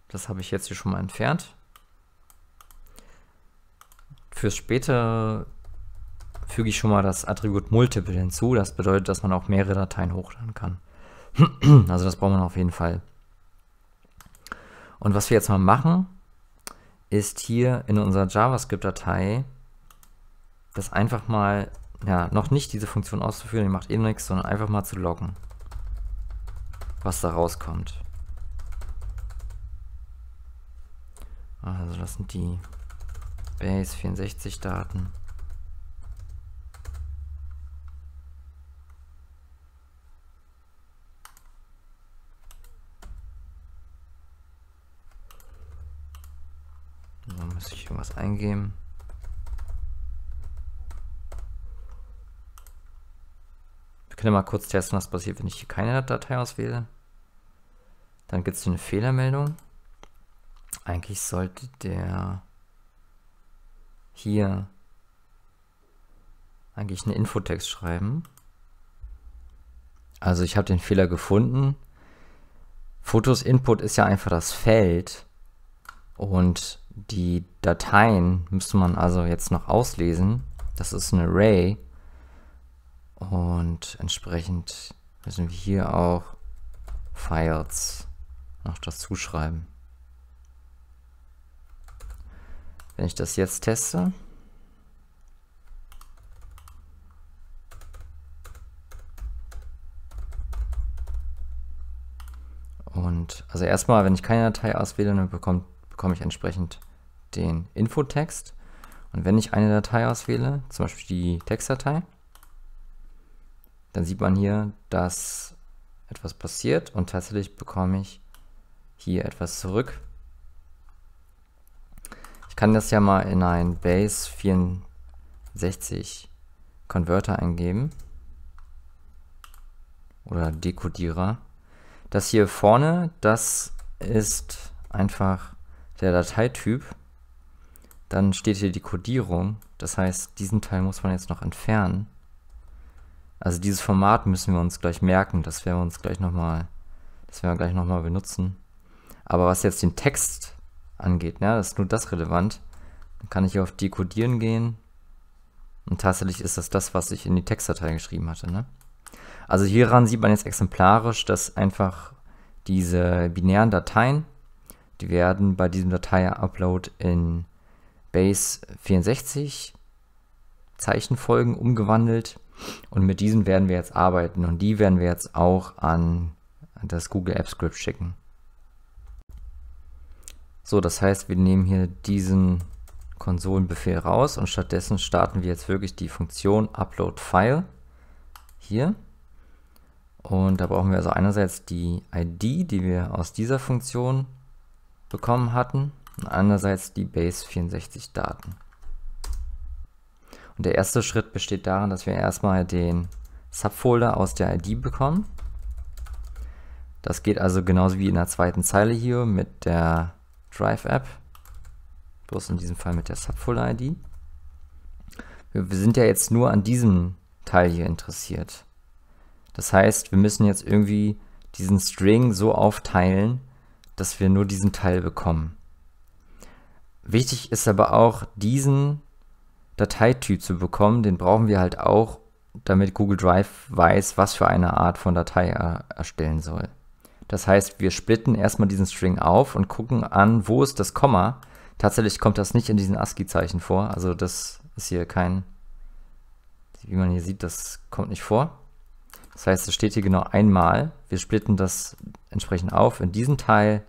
Das habe ich jetzt hier schon mal entfernt. Fürs später füge ich schon mal das Attribut Multiple hinzu. Das bedeutet, dass man auch mehrere Dateien hochladen kann. also das braucht man auf jeden Fall. Und was wir jetzt mal machen, ist hier in unserer JavaScript-Datei das einfach mal, ja, noch nicht diese Funktion auszuführen, die macht eben nichts, sondern einfach mal zu loggen, was da rauskommt. Also das sind die Base64-Daten. dann muss ich irgendwas eingeben. Wir können mal kurz testen, was passiert, wenn ich hier keine Datei auswähle. Dann gibt es eine Fehlermeldung. Eigentlich sollte der hier eigentlich einen Infotext schreiben. Also ich habe den Fehler gefunden. Fotos Input ist ja einfach das Feld und die Dateien müsste man also jetzt noch auslesen. Das ist ein Array und entsprechend müssen wir hier auch Files noch dazu schreiben. Wenn ich das jetzt teste, Und also erstmal, wenn ich keine Datei auswähle, dann bekomme, bekomme ich entsprechend den Infotext. Und wenn ich eine Datei auswähle, zum Beispiel die Textdatei, dann sieht man hier, dass etwas passiert und tatsächlich bekomme ich hier etwas zurück kann das ja mal in ein Base 64 Converter eingeben. Oder Dekodierer. Das hier vorne, das ist einfach der Dateityp. Dann steht hier die Codierung. Das heißt, diesen Teil muss man jetzt noch entfernen. Also dieses Format müssen wir uns gleich merken. Das werden wir uns gleich nochmal, das werden wir gleich nochmal benutzen. Aber was jetzt den Text angeht. Das ist nur das relevant. Dann kann ich hier auf Dekodieren gehen. Und tatsächlich ist das das, was ich in die Textdatei geschrieben hatte. Ne? Also hieran sieht man jetzt exemplarisch, dass einfach diese binären Dateien, die werden bei diesem Datei-Upload in Base 64 Zeichenfolgen umgewandelt. Und mit diesen werden wir jetzt arbeiten. Und die werden wir jetzt auch an das Google Apps Script schicken. So, das heißt, wir nehmen hier diesen Konsolenbefehl raus und stattdessen starten wir jetzt wirklich die Funktion Upload File hier. Und da brauchen wir also einerseits die ID, die wir aus dieser Funktion bekommen hatten, und andererseits die Base64 Daten. Und der erste Schritt besteht darin, dass wir erstmal den Subfolder aus der ID bekommen. Das geht also genauso wie in der zweiten Zeile hier mit der Drive-App, bloß in diesem Fall mit der Subfolder-ID. Wir sind ja jetzt nur an diesem Teil hier interessiert. Das heißt, wir müssen jetzt irgendwie diesen String so aufteilen, dass wir nur diesen Teil bekommen. Wichtig ist aber auch, diesen Dateityp zu bekommen. Den brauchen wir halt auch, damit Google Drive weiß, was für eine Art von Datei er erstellen soll. Das heißt, wir splitten erstmal diesen String auf und gucken an, wo ist das Komma. Tatsächlich kommt das nicht in diesen ASCII-Zeichen vor. Also das ist hier kein, wie man hier sieht, das kommt nicht vor. Das heißt, es steht hier genau einmal. Wir splitten das entsprechend auf in diesen Teil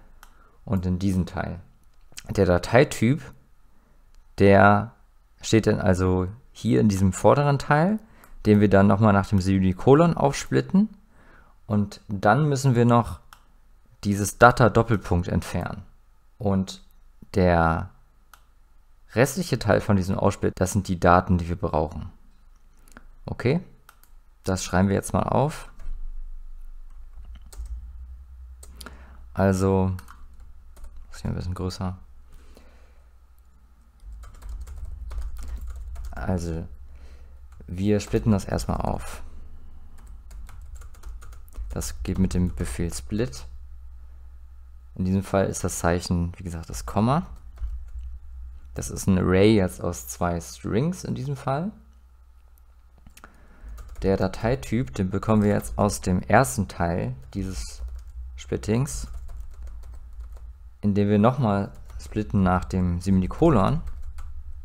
und in diesen Teil. Der Dateityp, der steht dann also hier in diesem vorderen Teil, den wir dann nochmal nach dem Semikolon aufsplitten. Und dann müssen wir noch dieses Data-Doppelpunkt entfernen. Und der restliche Teil von diesem Aussplit, das sind die Daten, die wir brauchen. Okay, das schreiben wir jetzt mal auf. Also, das hier ein bisschen größer. Also, wir splitten das erstmal auf. Das geht mit dem Befehl split. In diesem Fall ist das Zeichen, wie gesagt, das Komma. Das ist ein Array jetzt aus zwei Strings in diesem Fall. Der Dateityp, den bekommen wir jetzt aus dem ersten Teil dieses Splittings, indem wir nochmal splitten nach dem Semikolon,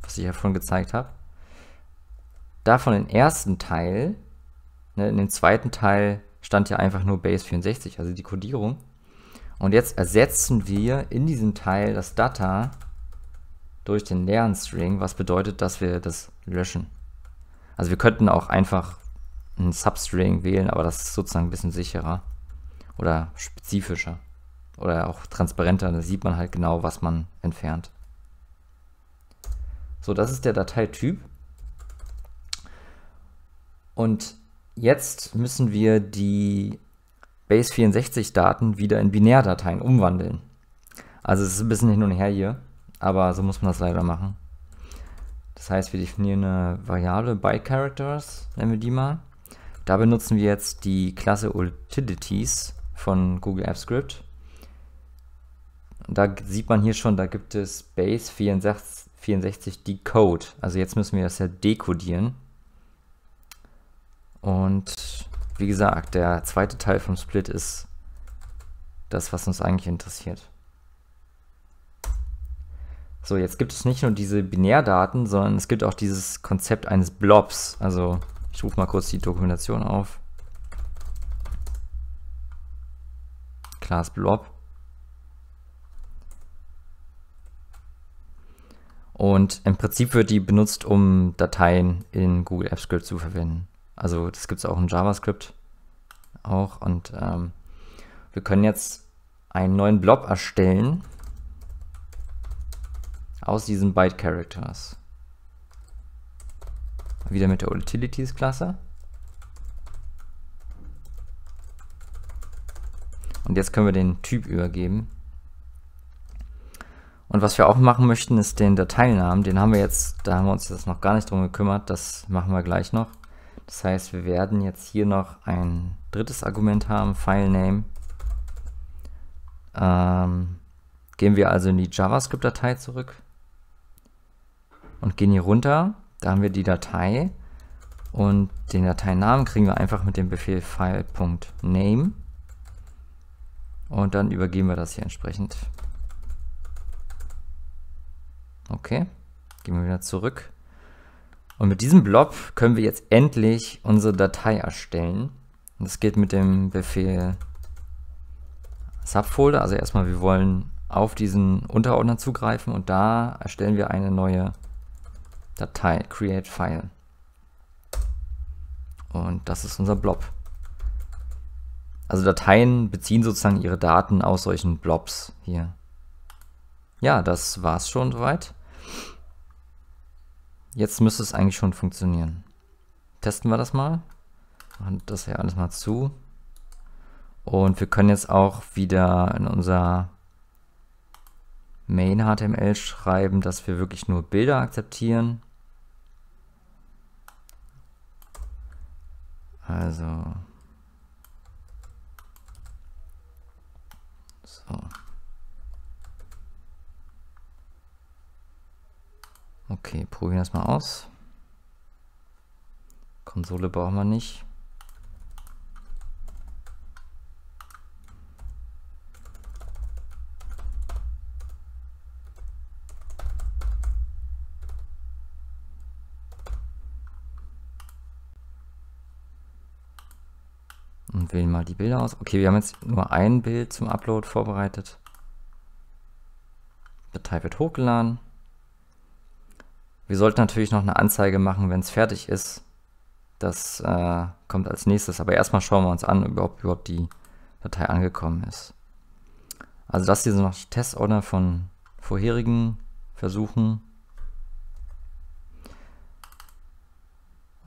was ich ja vorhin gezeigt habe davon den ersten Teil, ne, in dem zweiten Teil stand ja einfach nur Base 64, also die Codierung. Und jetzt ersetzen wir in diesem Teil das Data durch den leeren String, was bedeutet, dass wir das löschen. Also wir könnten auch einfach einen Substring wählen, aber das ist sozusagen ein bisschen sicherer oder spezifischer oder auch transparenter. Da sieht man halt genau, was man entfernt. So, das ist der Dateityp. Und jetzt müssen wir die Base64-Daten wieder in Binärdateien umwandeln. Also es ist ein bisschen hin und her hier, aber so muss man das leider machen. Das heißt, wir definieren eine Variable ByteCharacters, nennen wir die mal. Da benutzen wir jetzt die Klasse Utilities von Google Apps Script. Da sieht man hier schon, da gibt es Base64 Decode. Also jetzt müssen wir das ja dekodieren. Und wie gesagt, der zweite Teil vom Split ist das, was uns eigentlich interessiert. So, jetzt gibt es nicht nur diese Binärdaten, sondern es gibt auch dieses Konzept eines Blobs. Also, ich rufe mal kurz die Dokumentation auf. Class Blob. Und im Prinzip wird die benutzt, um Dateien in Google Apps Script zu verwenden. Also das gibt es auch in JavaScript auch. Und ähm, wir können jetzt einen neuen Blob erstellen aus diesen Byte Characters. Wieder mit der Utilities-Klasse. Und jetzt können wir den Typ übergeben. Und was wir auch machen möchten, ist den Dateinamen. Den haben wir jetzt, da haben wir uns jetzt noch gar nicht drum gekümmert. Das machen wir gleich noch. Das heißt, wir werden jetzt hier noch ein drittes Argument haben, FileName. Ähm, gehen wir also in die JavaScript-Datei zurück und gehen hier runter. Da haben wir die Datei und den Dateinamen kriegen wir einfach mit dem Befehl file.name und dann übergeben wir das hier entsprechend. Okay, gehen wir wieder zurück. Und mit diesem Blob können wir jetzt endlich unsere Datei erstellen. das geht mit dem Befehl Subfolder. Also erstmal, wir wollen auf diesen Unterordner zugreifen und da erstellen wir eine neue Datei, Create File. Und das ist unser Blob. Also Dateien beziehen sozusagen ihre Daten aus solchen Blobs hier. Ja, das war's schon soweit. Jetzt müsste es eigentlich schon funktionieren. Testen wir das mal. Machen das hier alles mal zu. Und wir können jetzt auch wieder in unser Main HTML schreiben, dass wir wirklich nur Bilder akzeptieren. Also. So. Okay, probieren wir das mal aus. Konsole brauchen wir nicht. Und wählen mal die Bilder aus. Okay, wir haben jetzt nur ein Bild zum Upload vorbereitet. Datei wird hochgeladen. Wir sollten natürlich noch eine Anzeige machen, wenn es fertig ist. Das äh, kommt als nächstes. Aber erstmal schauen wir uns an, ob überhaupt die Datei angekommen ist. Also das hier sind noch Testordner von vorherigen Versuchen.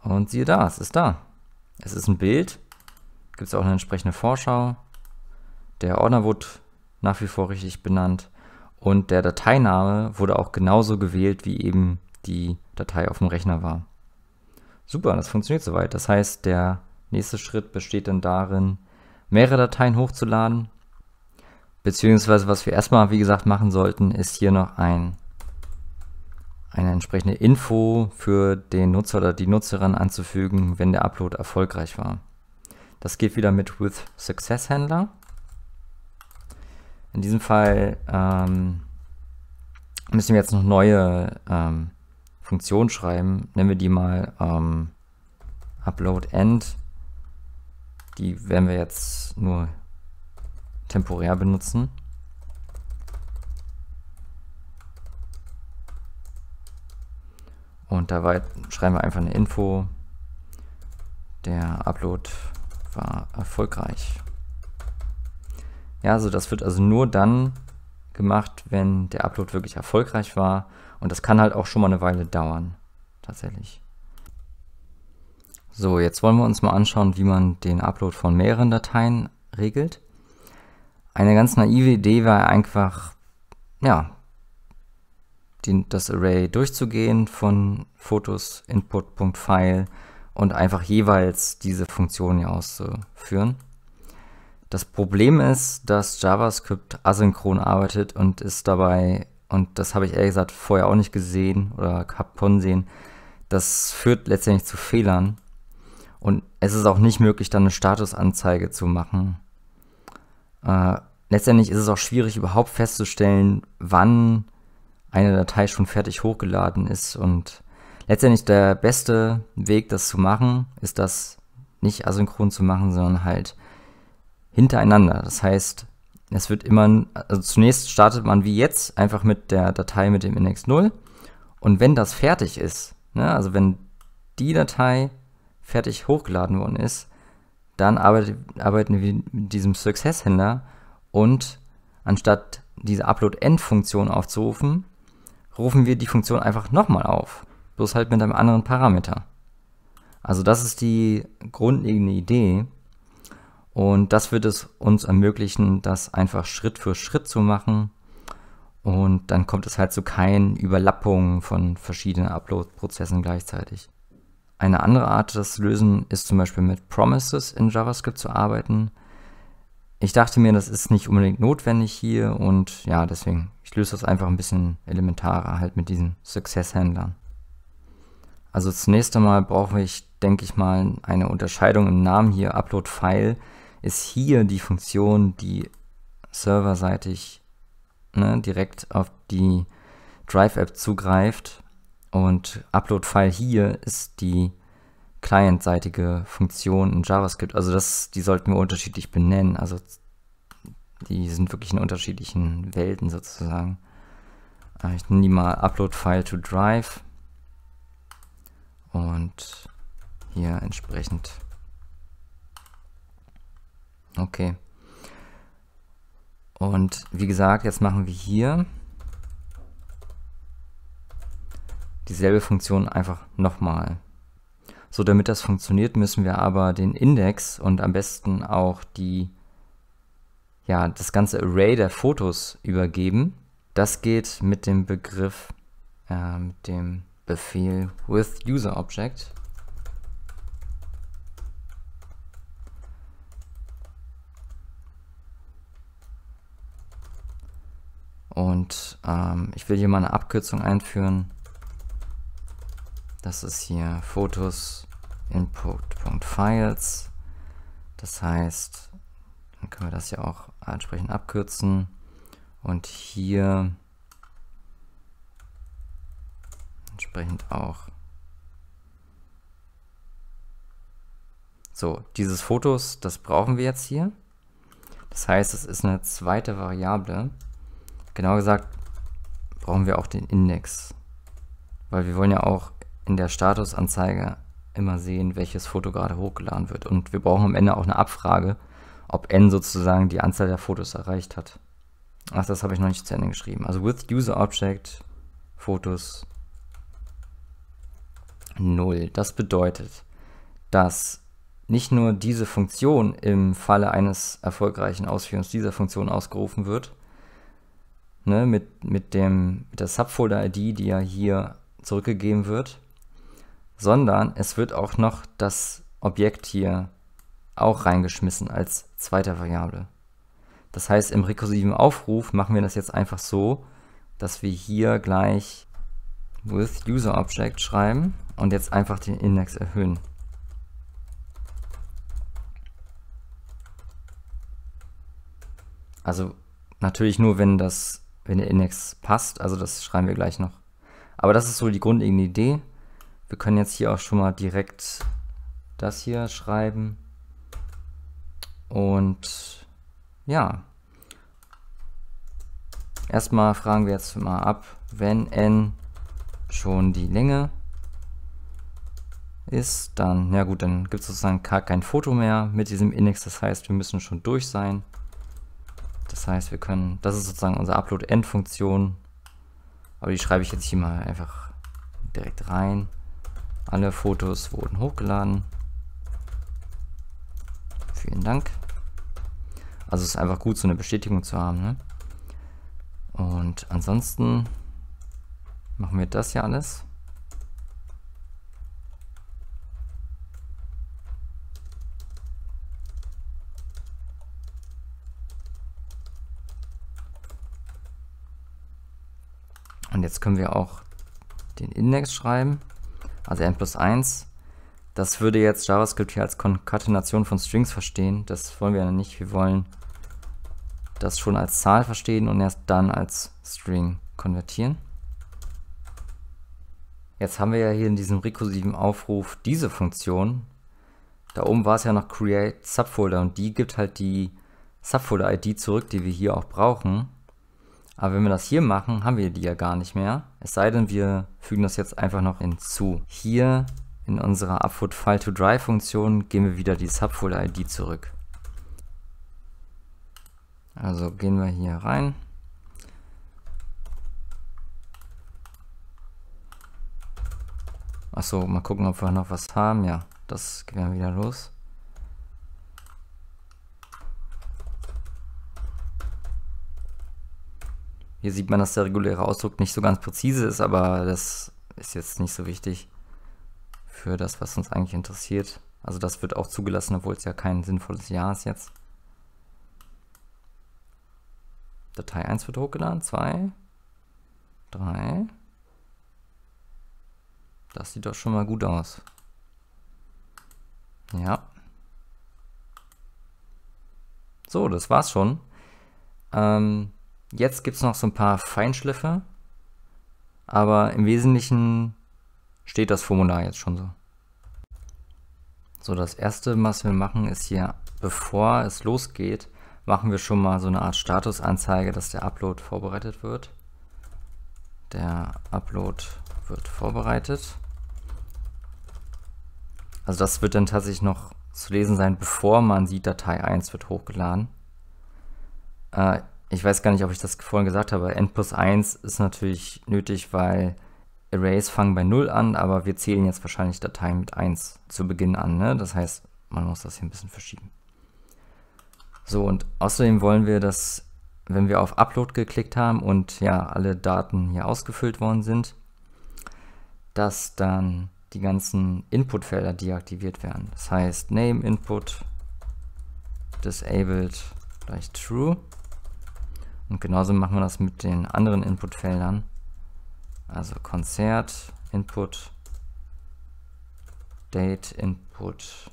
Und siehe da, es ist da. Es ist ein Bild. Gibt es auch eine entsprechende Vorschau. Der Ordner wurde nach wie vor richtig benannt. Und der Dateiname wurde auch genauso gewählt, wie eben die Datei auf dem Rechner war. Super, das funktioniert soweit. Das heißt, der nächste Schritt besteht dann darin, mehrere Dateien hochzuladen. Beziehungsweise, was wir erstmal, wie gesagt, machen sollten, ist hier noch ein, eine entsprechende Info für den Nutzer oder die Nutzerin anzufügen, wenn der Upload erfolgreich war. Das geht wieder mit with Success Handler. In diesem Fall ähm, müssen wir jetzt noch neue ähm, Funktion schreiben. Nennen wir die mal ähm, Upload End. Die werden wir jetzt nur temporär benutzen. Und dabei schreiben wir einfach eine Info. Der Upload war erfolgreich. Ja, also das wird also nur dann gemacht, wenn der Upload wirklich erfolgreich war und das kann halt auch schon mal eine Weile dauern, tatsächlich. So, jetzt wollen wir uns mal anschauen, wie man den Upload von mehreren Dateien regelt. Eine ganz naive Idee war einfach, ja, die, das Array durchzugehen von Fotos, Input.file und einfach jeweils diese Funktion hier auszuführen. Das Problem ist, dass JavaScript asynchron arbeitet und ist dabei und das habe ich ehrlich gesagt vorher auch nicht gesehen oder gehabt von sehen, das führt letztendlich zu Fehlern. Und es ist auch nicht möglich, dann eine Statusanzeige zu machen. Äh, letztendlich ist es auch schwierig, überhaupt festzustellen, wann eine Datei schon fertig hochgeladen ist. Und letztendlich der beste Weg, das zu machen, ist das nicht asynchron zu machen, sondern halt hintereinander. Das heißt, es wird immer, also zunächst startet man wie jetzt einfach mit der Datei mit dem Index 0 und wenn das fertig ist, ne, also wenn die Datei fertig hochgeladen worden ist, dann arbeitet, arbeiten wir mit diesem Success-Händler. Und anstatt diese Upload-End-Funktion aufzurufen, rufen wir die Funktion einfach nochmal auf, bloß halt mit einem anderen Parameter. Also das ist die grundlegende Idee und das wird es uns ermöglichen, das einfach Schritt für Schritt zu machen. Und dann kommt es halt zu keinen Überlappungen von verschiedenen Upload-Prozessen gleichzeitig. Eine andere Art, das zu lösen, ist zum Beispiel mit Promises in JavaScript zu arbeiten. Ich dachte mir, das ist nicht unbedingt notwendig hier und ja, deswegen, ich löse das einfach ein bisschen elementarer halt mit diesen Success-Händlern. Also zunächst einmal brauche ich, denke ich mal, eine Unterscheidung im Namen hier, Upload-File ist hier die Funktion, die serverseitig ne, direkt auf die Drive-App zugreift. Und Upload-File hier ist die clientseitige Funktion in JavaScript. Also das, die sollten wir unterschiedlich benennen. Also die sind wirklich in unterschiedlichen Welten sozusagen. Äh, ich nehme die mal Upload-File to Drive. Und hier entsprechend Okay. Und wie gesagt, jetzt machen wir hier dieselbe Funktion einfach nochmal. So, damit das funktioniert, müssen wir aber den Index und am besten auch die, ja, das ganze Array der Fotos übergeben. Das geht mit dem Begriff, äh, mit dem Befehl with user object. Und ähm, ich will hier mal eine Abkürzung einführen. Das ist hier Fotos input.files. Das heißt, dann können wir das ja auch entsprechend abkürzen. Und hier entsprechend auch. So, dieses Fotos, das brauchen wir jetzt hier. Das heißt, es ist eine zweite Variable. Genau gesagt brauchen wir auch den Index. Weil wir wollen ja auch in der Statusanzeige immer sehen, welches Foto gerade hochgeladen wird. Und wir brauchen am Ende auch eine Abfrage, ob n sozusagen die Anzahl der Fotos erreicht hat. Ach, das habe ich noch nicht zu Ende geschrieben. Also with user object Fotos 0. Das bedeutet, dass nicht nur diese Funktion im Falle eines erfolgreichen Ausführens dieser Funktion ausgerufen wird, ne, mit, mit, dem, mit der Subfolder-ID, die ja hier zurückgegeben wird, sondern es wird auch noch das Objekt hier auch reingeschmissen als zweite Variable. Das heißt, im rekursiven Aufruf machen wir das jetzt einfach so, dass wir hier gleich with user object schreiben und jetzt einfach den Index erhöhen. Also natürlich nur, wenn das, wenn der Index passt, also das schreiben wir gleich noch. Aber das ist so die grundlegende Idee. Wir können jetzt hier auch schon mal direkt das hier schreiben. Und ja, erstmal fragen wir jetzt mal ab, wenn n schon die Länge ist, dann, ja gut, dann gibt es sozusagen gar kein Foto mehr mit diesem Index. Das heißt, wir müssen schon durch sein. Das heißt, wir können, das ist sozusagen unsere Upload-End-Funktion. Aber die schreibe ich jetzt hier mal einfach direkt rein. Alle Fotos wurden hochgeladen. Vielen Dank. Also es ist einfach gut, so eine Bestätigung zu haben. Ne? Und ansonsten machen wir das hier alles. Und jetzt können wir auch den Index schreiben, also n plus 1. Das würde jetzt JavaScript hier als Konkatenation von Strings verstehen. Das wollen wir ja nicht. Wir wollen das schon als Zahl verstehen und erst dann als String konvertieren. Jetzt haben wir ja hier in diesem rekursiven Aufruf diese Funktion. Da oben war es ja noch create Subfolder und die gibt halt die Subfolder-ID zurück, die wir hier auch brauchen. Aber wenn wir das hier machen, haben wir die ja gar nicht mehr. Es sei denn, wir fügen das jetzt einfach noch hinzu. Hier in unserer upload file to dry Funktion geben wir wieder die Subfolder ID zurück. Also gehen wir hier rein. Achso, mal gucken, ob wir noch was haben. Ja, das gehen wir wieder los. Hier sieht man, dass der reguläre Ausdruck nicht so ganz präzise ist, aber das ist jetzt nicht so wichtig für das, was uns eigentlich interessiert. Also das wird auch zugelassen, obwohl es ja kein sinnvolles Jahr ist jetzt. Datei 1 wird hochgeladen, 2, 3. Das sieht doch schon mal gut aus. Ja. So, das war's schon. Ähm, Jetzt gibt es noch so ein paar Feinschliffe, aber im Wesentlichen steht das Formular jetzt schon so. So, das erste, was wir machen, ist hier, bevor es losgeht, machen wir schon mal so eine Art Statusanzeige, dass der Upload vorbereitet wird. Der Upload wird vorbereitet. Also das wird dann tatsächlich noch zu lesen sein, bevor man sieht, Datei 1 wird hochgeladen. Äh, ich weiß gar nicht, ob ich das vorhin gesagt habe, n plus 1 ist natürlich nötig, weil Arrays fangen bei 0 an, aber wir zählen jetzt wahrscheinlich Dateien mit 1 zu Beginn an. Ne? Das heißt, man muss das hier ein bisschen verschieben. So, und außerdem wollen wir, dass, wenn wir auf Upload geklickt haben und ja, alle Daten hier ausgefüllt worden sind, dass dann die ganzen Inputfelder deaktiviert werden. Das heißt, Name Input disabled gleich True Und genauso machen wir das mit den anderen Inputfeldern. Also Konzert, Input, Date, Input,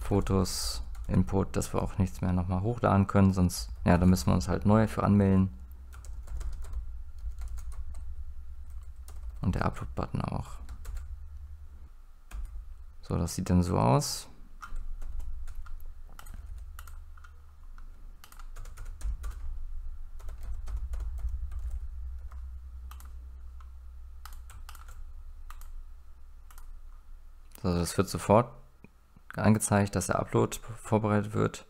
Fotos, Input, dass wir auch nichts mehr nochmal hochladen können, sonst, ja, da müssen wir uns halt neu für anmelden. Und der Upload-Button auch. So, das sieht dann so aus. Also das wird sofort angezeigt, dass der Upload vorbereitet wird.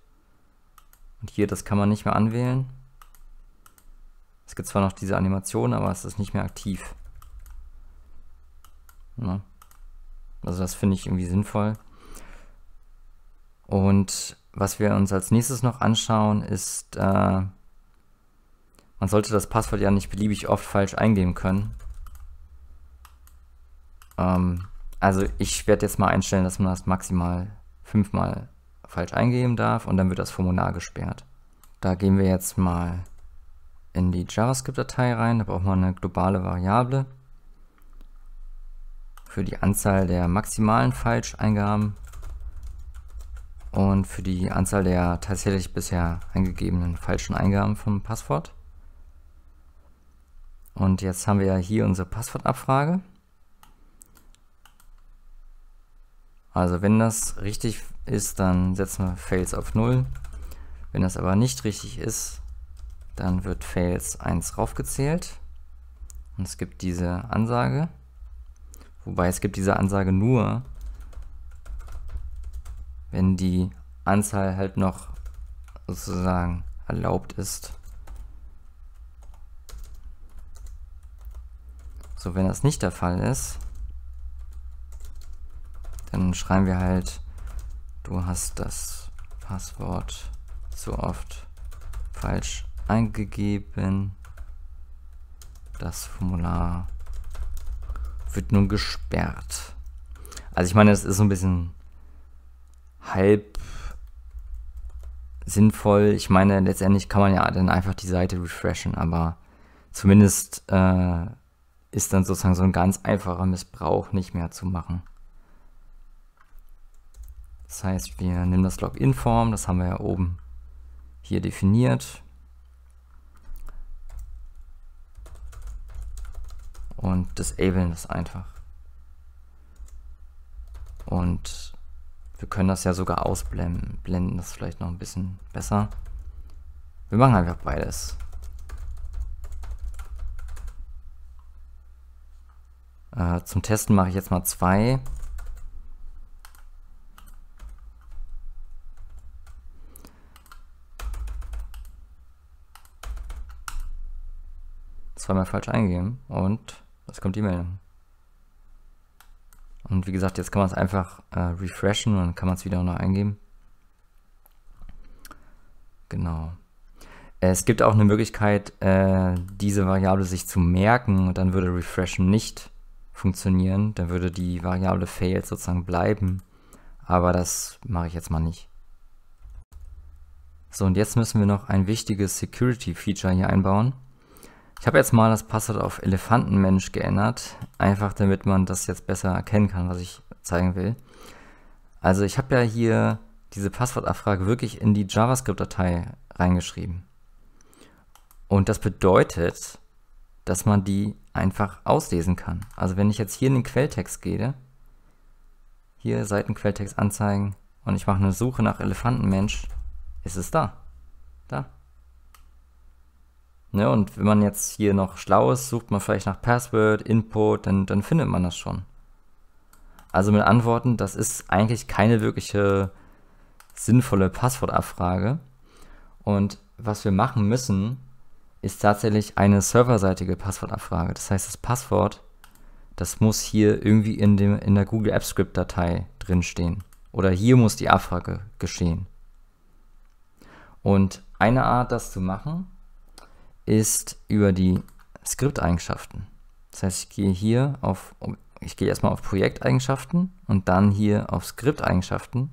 Und hier, das kann man nicht mehr anwählen. Es gibt zwar noch diese Animation, aber es ist nicht mehr aktiv. Ja. Also das finde ich irgendwie sinnvoll. Und was wir uns als nächstes noch anschauen, ist, äh, man sollte das Passwort ja nicht beliebig oft falsch eingeben können. Ähm, also ich werde jetzt mal einstellen, dass man das maximal fünfmal falsch eingeben darf und dann wird das Formular gesperrt. Da gehen wir jetzt mal in die JavaScript-Datei rein, da braucht man eine globale Variable für die Anzahl der maximalen Falscheingaben und für die Anzahl der tatsächlich bisher eingegebenen falschen Eingaben vom Passwort. Und jetzt haben wir ja hier unsere Passwortabfrage. Also wenn das richtig ist, dann setzen wir Fails auf 0. Wenn das aber nicht richtig ist, dann wird Fails 1 raufgezählt. Und es gibt diese Ansage. Wobei es gibt diese Ansage nur, wenn die Anzahl halt noch sozusagen erlaubt ist. So, wenn das nicht der Fall ist, dann schreiben wir halt, du hast das Passwort so oft falsch eingegeben. Das Formular wird nun gesperrt. Also ich meine, es ist so ein bisschen halb sinnvoll. Ich meine, letztendlich kann man ja dann einfach die Seite refreshen, aber zumindest äh, ist dann sozusagen so ein ganz einfacher Missbrauch nicht mehr zu machen. Das heißt, wir nehmen das Login-Form, das haben wir ja oben hier definiert. Und disablen das einfach. Und wir können das ja sogar ausblenden. Blenden das vielleicht noch ein bisschen besser. Wir machen einfach beides. Äh, zum Testen mache ich jetzt mal zwei. Zweimal falsch eingegeben und es kommt die Meldung. Und wie gesagt, jetzt kann man es einfach äh, refreshen und dann kann man es wieder noch eingeben. Genau. Es gibt auch eine Möglichkeit, äh, diese Variable sich zu merken und dann würde Refreshen nicht funktionieren. Dann würde die Variable Failed sozusagen bleiben. Aber das mache ich jetzt mal nicht. So, und jetzt müssen wir noch ein wichtiges Security-Feature hier einbauen. Ich habe jetzt mal das Passwort auf Elefantenmensch geändert, einfach damit man das jetzt besser erkennen kann, was ich zeigen will. Also ich habe ja hier diese Passwortabfrage wirklich in die JavaScript-Datei reingeschrieben. Und das bedeutet, dass man die einfach auslesen kann. Also wenn ich jetzt hier in den Quelltext gehe, hier Seitenquelltext anzeigen und ich mache eine Suche nach Elefantenmensch, ist es da. Da. Ne, und wenn man jetzt hier noch schlau ist, sucht man vielleicht nach Password, Input, dann, dann findet man das schon. Also mit Antworten, das ist eigentlich keine wirkliche sinnvolle Passwortabfrage. Und was wir machen müssen, ist tatsächlich eine serverseitige Passwortabfrage. Das heißt, das Passwort, das muss hier irgendwie in, dem, in der Google Apps Script Datei drinstehen. Oder hier muss die Abfrage geschehen. Und eine Art, das zu machen, ist über die Skripteigenschaften. Das heißt, ich gehe hier auf, ich gehe erstmal auf Projekteigenschaften und dann hier auf Skripteigenschaften.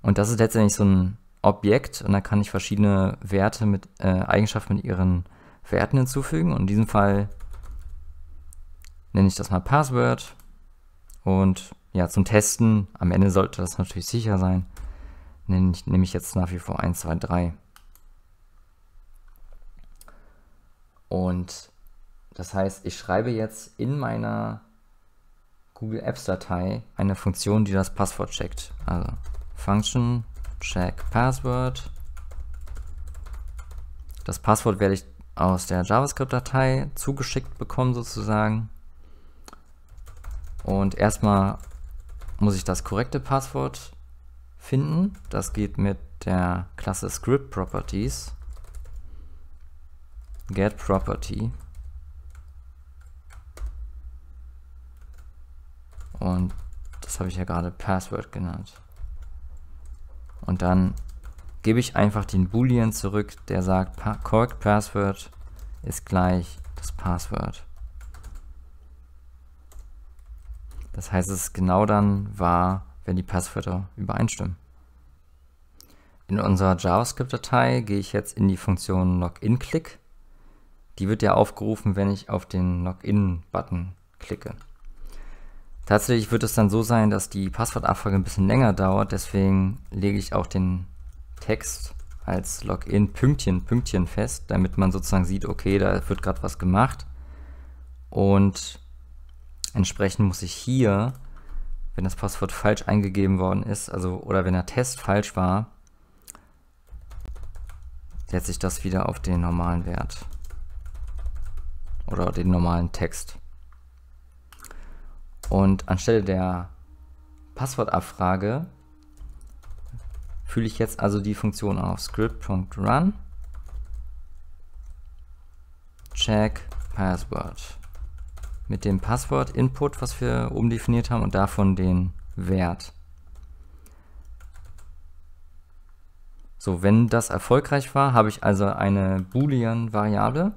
Und das ist letztendlich so ein Objekt und da kann ich verschiedene Werte mit äh, Eigenschaften mit ihren Werten hinzufügen. Und in diesem Fall nenne ich das mal Password. Und ja, zum Testen, am Ende sollte das natürlich sicher sein, nenne ich, nehme ich jetzt nach wie vor 1, 2, 3. Und das heißt, ich schreibe jetzt in meiner Google Apps Datei eine Funktion, die das Passwort checkt. Also Function check password. Das Passwort werde ich aus der JavaScript-Datei zugeschickt bekommen sozusagen. Und erstmal muss ich das korrekte Passwort finden. Das geht mit der Klasse Script Properties. Get Property. Und das habe ich ja gerade Password genannt. Und dann gebe ich einfach den Boolean zurück, der sagt, pa correct password ist gleich das Passwort. Das heißt, es ist genau dann wahr, wenn die Passwörter übereinstimmen. In unserer JavaScript-Datei gehe ich jetzt in die Funktion Login-Click. Die wird ja aufgerufen, wenn ich auf den Login-Button klicke. Tatsächlich wird es dann so sein, dass die Passwortabfrage ein bisschen länger dauert, deswegen lege ich auch den Text als Login Pünktchen, Pünktchen fest, damit man sozusagen sieht, okay, da wird gerade was gemacht. Und entsprechend muss ich hier, wenn das Passwort falsch eingegeben worden ist, also oder wenn der Test falsch war, setze ich das wieder auf den normalen Wert. Oder den normalen Text. Und anstelle der Passwortabfrage fühle ich jetzt also die Funktion auf script.run check password mit dem Passwort-Input, was wir oben definiert haben und davon den Wert. So, wenn das erfolgreich war, habe ich also eine Boolean-Variable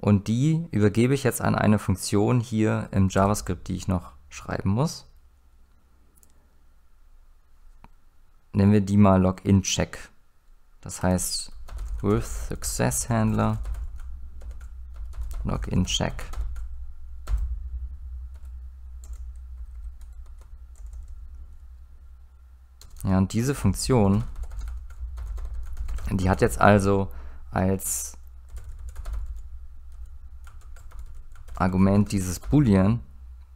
und die übergebe ich jetzt an eine Funktion hier im JavaScript, die ich noch schreiben muss. Nennen wir die mal Login-Check. Das heißt, with Success Handler Login-Check. Ja, und diese Funktion, die hat jetzt also als Argument dieses Boolean,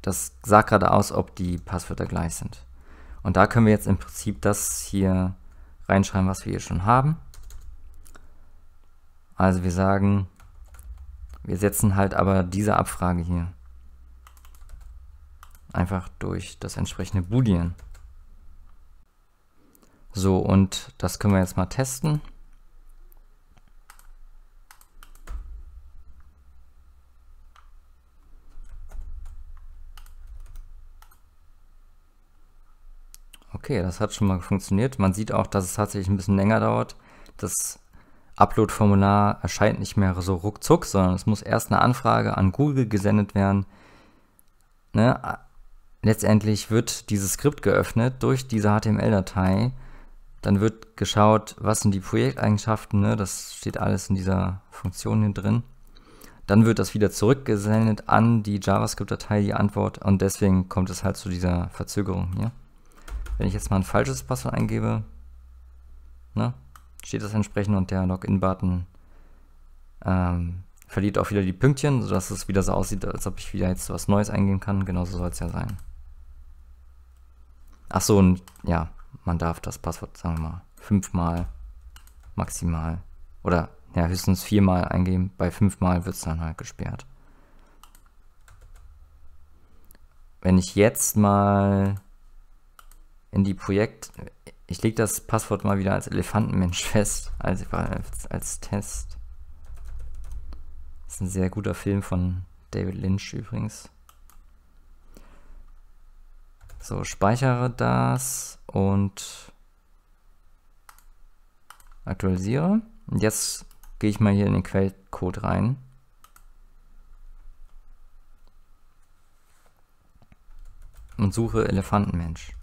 das sagt gerade aus, ob die Passwörter gleich sind. Und da können wir jetzt im Prinzip das hier reinschreiben, was wir hier schon haben. Also wir sagen, wir setzen halt aber diese Abfrage hier einfach durch das entsprechende Boolean. So, und das können wir jetzt mal testen. Okay, das hat schon mal funktioniert. Man sieht auch, dass es tatsächlich ein bisschen länger dauert. Das Upload-Formular erscheint nicht mehr so ruckzuck, sondern es muss erst eine Anfrage an Google gesendet werden. Ne? Letztendlich wird dieses Skript geöffnet durch diese HTML-Datei. Dann wird geschaut, was sind die Projekteigenschaften. Ne? Das steht alles in dieser Funktion hier drin. Dann wird das wieder zurückgesendet an die JavaScript-Datei, die Antwort. Und deswegen kommt es halt zu dieser Verzögerung hier. Wenn ich jetzt mal ein falsches Passwort eingebe, ne, steht das entsprechend und der Login-Button ähm, verliert auch wieder die Pünktchen, sodass es wieder so aussieht, als ob ich wieder jetzt was Neues eingeben kann. Genauso soll es ja sein. Achso, und ja, man darf das Passwort, sagen wir mal, fünfmal maximal oder ja, höchstens viermal eingeben. Bei fünfmal wird es dann halt gesperrt. Wenn ich jetzt mal in die Projekt... Ich lege das Passwort mal wieder als Elefantenmensch fest, als, als, als Test. Das ist ein sehr guter Film von David Lynch übrigens. So, speichere das und aktualisiere. Und jetzt gehe ich mal hier in den Quellcode rein. Und suche Elefantenmensch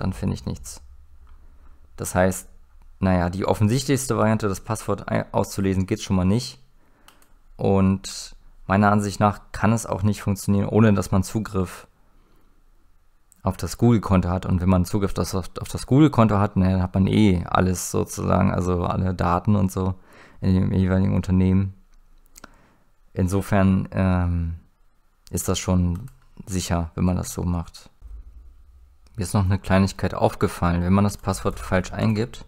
dann finde ich nichts. Das heißt, naja, die offensichtlichste Variante, das Passwort auszulesen, geht schon mal nicht. Und meiner Ansicht nach kann es auch nicht funktionieren, ohne dass man Zugriff auf das Google-Konto hat. Und wenn man Zugriff auf, das Google-Konto hat, dann hat man eh alles sozusagen, also alle Daten und so in dem jeweiligen Unternehmen. Insofern ähm, ist das schon sicher, wenn man das so macht. Mir ist noch eine Kleinigkeit aufgefallen. Wenn man das Passwort falsch eingibt,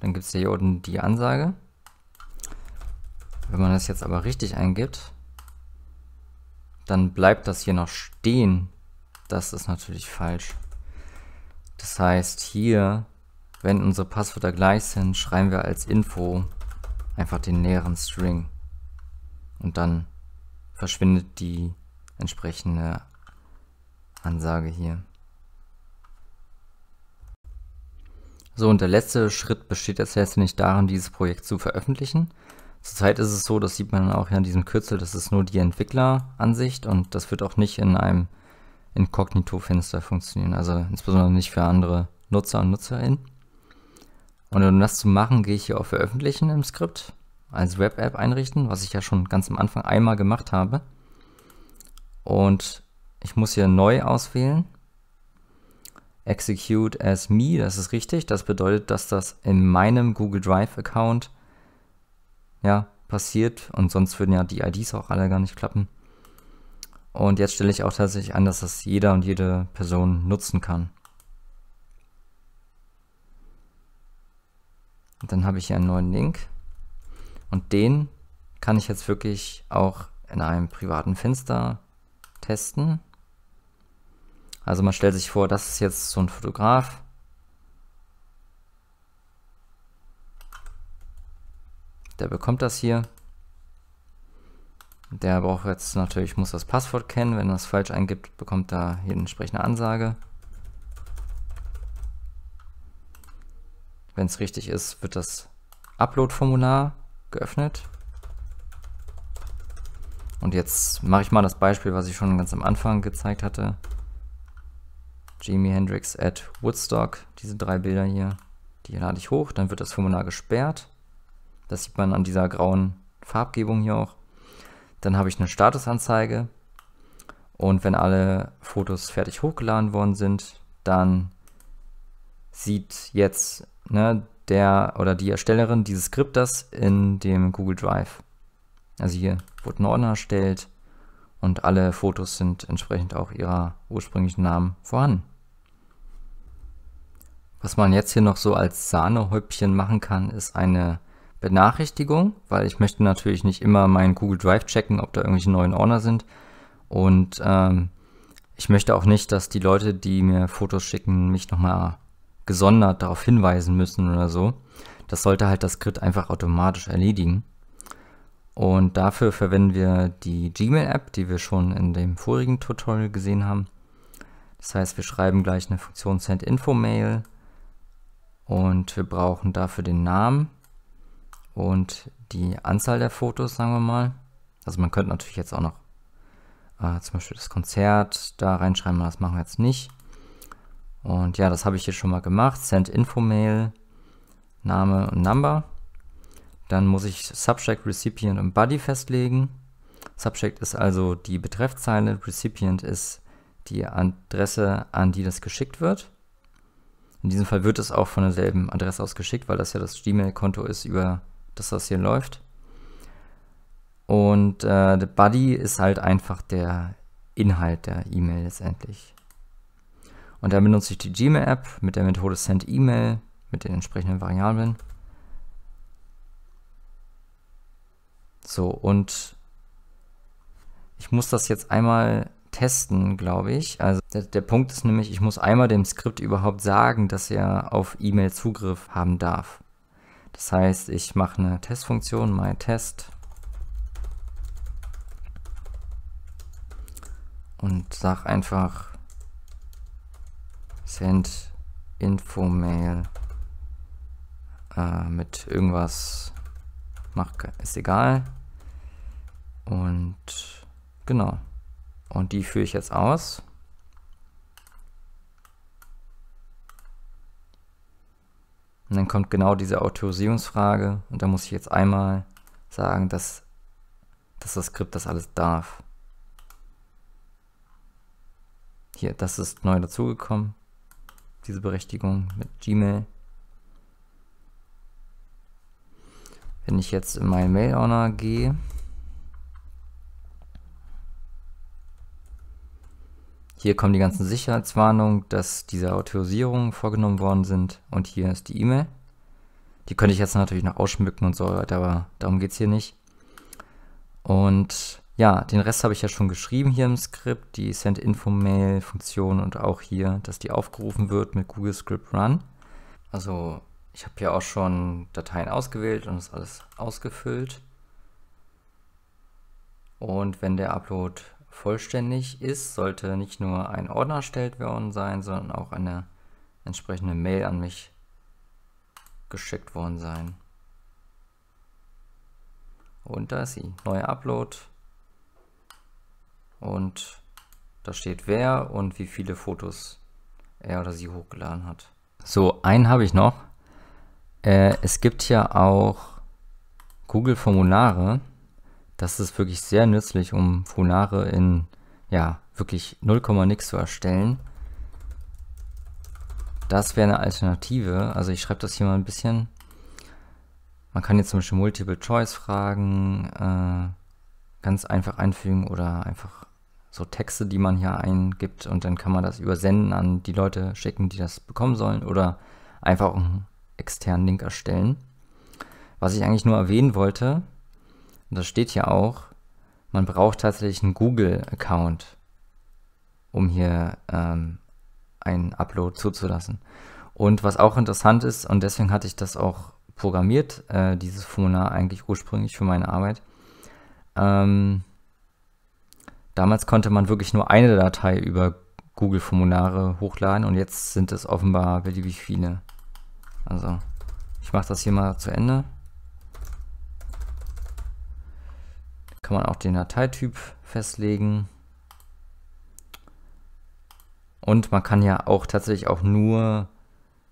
dann gibt es hier unten die Ansage. Wenn man das jetzt aber richtig eingibt, dann bleibt das hier noch stehen. Das ist natürlich falsch. Das heißt, hier, wenn unsere Passwörter gleich sind, schreiben wir als Info einfach den näheren String. Und dann verschwindet die entsprechende Ansage hier. So, und der letzte Schritt besteht jetzt letztendlich darin, dieses Projekt zu veröffentlichen. Zurzeit ist es so, das sieht man auch hier an diesem Kürzel, das ist nur die Entwickleransicht und das wird auch nicht in einem Inkognito-Fenster funktionieren, also insbesondere nicht für andere Nutzer und Nutzerinnen. Und um das zu machen, gehe ich hier auf Veröffentlichen im Skript, als Web-App einrichten, was ich ja schon ganz am Anfang einmal gemacht habe. Und ich muss hier neu auswählen execute as me, das ist richtig. Das bedeutet, dass das in meinem Google Drive Account ja, passiert und sonst würden ja die IDs auch alle gar nicht klappen. Und jetzt stelle ich auch tatsächlich an, dass das jeder und jede Person nutzen kann. Und dann habe ich hier einen neuen Link und den kann ich jetzt wirklich auch in einem privaten Fenster testen. Also man stellt sich vor, das ist jetzt so ein Fotograf. Der bekommt das hier. Der braucht jetzt natürlich, muss das Passwort kennen. Wenn er es falsch eingibt, bekommt er hier eine entsprechende Ansage. Wenn es richtig ist, wird das Upload-Formular geöffnet. Und jetzt mache ich mal das Beispiel, was ich schon ganz am Anfang gezeigt hatte. Jimi Hendrix at Woodstock, diese drei Bilder hier, die lade ich hoch, dann wird das Formular gesperrt. Das sieht man an dieser grauen Farbgebung hier auch. Dann habe ich eine Statusanzeige und wenn alle Fotos fertig hochgeladen worden sind, dann sieht jetzt ne, der oder die Erstellerin dieses Skripters in dem Google Drive. Also hier wurde ein Ordner erstellt und alle Fotos sind entsprechend auch ihrer ursprünglichen Namen vorhanden. Was man jetzt hier noch so als Sahnehäubchen machen kann, ist eine Benachrichtigung, weil ich möchte natürlich nicht immer meinen Google Drive checken, ob da irgendwelche neuen Ordner sind. Und ähm, ich möchte auch nicht, dass die Leute, die mir Fotos schicken, mich nochmal gesondert darauf hinweisen müssen oder so. Das sollte halt das Skript einfach automatisch erledigen. Und dafür verwenden wir die Gmail-App, die wir schon in dem vorigen Tutorial gesehen haben. Das heißt, wir schreiben gleich eine Funktion send-info-mail und wir brauchen dafür den Namen und die Anzahl der Fotos, sagen wir mal. Also man könnte natürlich jetzt auch noch äh, zum Beispiel das Konzert da reinschreiben, aber das machen wir jetzt nicht. Und ja, das habe ich hier schon mal gemacht. Send Info-Mail, Name und Number. Dann muss ich Subject, Recipient und Body festlegen. Subject ist also die Betreffzeile, Recipient ist die Adresse, an die das geschickt wird. In diesem Fall wird es auch von derselben Adresse aus geschickt, weil das ja das Gmail-Konto ist, über das das hier läuft. Und äh, der Buddy ist halt einfach der Inhalt der E-Mail letztendlich. Und da benutze ich die Gmail-App mit der Methode SendEmail mit den entsprechenden Variablen. So, und ich muss das jetzt einmal testen, glaube ich. Also der, der, Punkt ist nämlich, ich muss einmal dem Skript überhaupt sagen, dass er auf E-Mail Zugriff haben darf. Das heißt, ich mache eine Testfunktion, myTest und sage einfach send Infomail äh, mit irgendwas, mach, ist egal. Und genau. Und die führe ich jetzt aus. Und dann kommt genau diese Autorisierungsfrage und da muss ich jetzt einmal sagen, dass, dass das Skript das alles darf. Hier, das ist neu dazugekommen, diese Berechtigung mit Gmail. Wenn ich jetzt in meinen Mail-Owner gehe, hier kommen die ganzen Sicherheitswarnungen, dass diese Autorisierungen vorgenommen worden sind und hier ist die E-Mail. Die könnte ich jetzt natürlich noch ausschmücken und so weiter, aber darum geht es hier nicht. Und ja, den Rest habe ich ja schon geschrieben hier im Skript, die Send-Info-Mail-Funktion und auch hier, dass die aufgerufen wird mit Google Script Run. Also ich habe hier auch schon Dateien ausgewählt und das alles ausgefüllt. Und wenn der Upload vollständig ist, sollte nicht nur ein Ordner erstellt worden sein, sondern auch eine entsprechende Mail an mich geschickt worden sein. Und da ist sie, neuer Upload. Und da steht wer und wie viele Fotos er oder sie hochgeladen hat. So, einen habe ich noch. Äh, es gibt ja auch Google-Formulare. Das ist wirklich sehr nützlich, um Formulare in, ja, wirklich 0, nix zu erstellen. Das wäre eine Alternative. Also ich schreibe das hier mal ein bisschen. Man kann jetzt zum Beispiel Multiple-Choice-Fragen äh, ganz einfach einfügen oder einfach so Texte, die man hier eingibt und dann kann man das übersenden an die Leute schicken, die das bekommen sollen oder einfach einen externen Link erstellen. Was ich eigentlich nur erwähnen wollte, und das steht hier auch, man braucht tatsächlich einen Google-Account, um hier ähm, einen Upload zuzulassen. Und was auch interessant ist, und deswegen hatte ich das auch programmiert, äh, dieses Formular eigentlich ursprünglich für meine Arbeit. Ähm, damals konnte man wirklich nur eine Datei über Google-Formulare hochladen und jetzt sind es offenbar beliebig viele. Also, ich mache das hier mal zu Ende. Kann man auch den Dateityp festlegen. Und man kann ja auch tatsächlich auch nur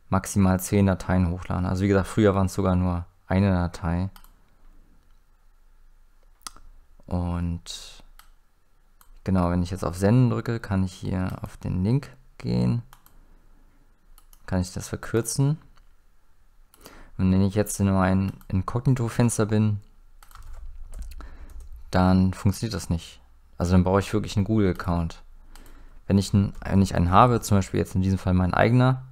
maximal 10 Dateien hochladen. Also wie gesagt, früher waren es sogar nur eine Datei. Und genau, wenn ich jetzt auf Senden drücke, kann ich hier auf den Link gehen. Kann ich das verkürzen. Und wenn ich jetzt in meinem Inkognito-Fenster bin, dann funktioniert das nicht. Also dann brauche ich wirklich einen Google-Account. Wenn ich, einen, wenn ich einen habe, zum Beispiel jetzt in diesem Fall mein eigener,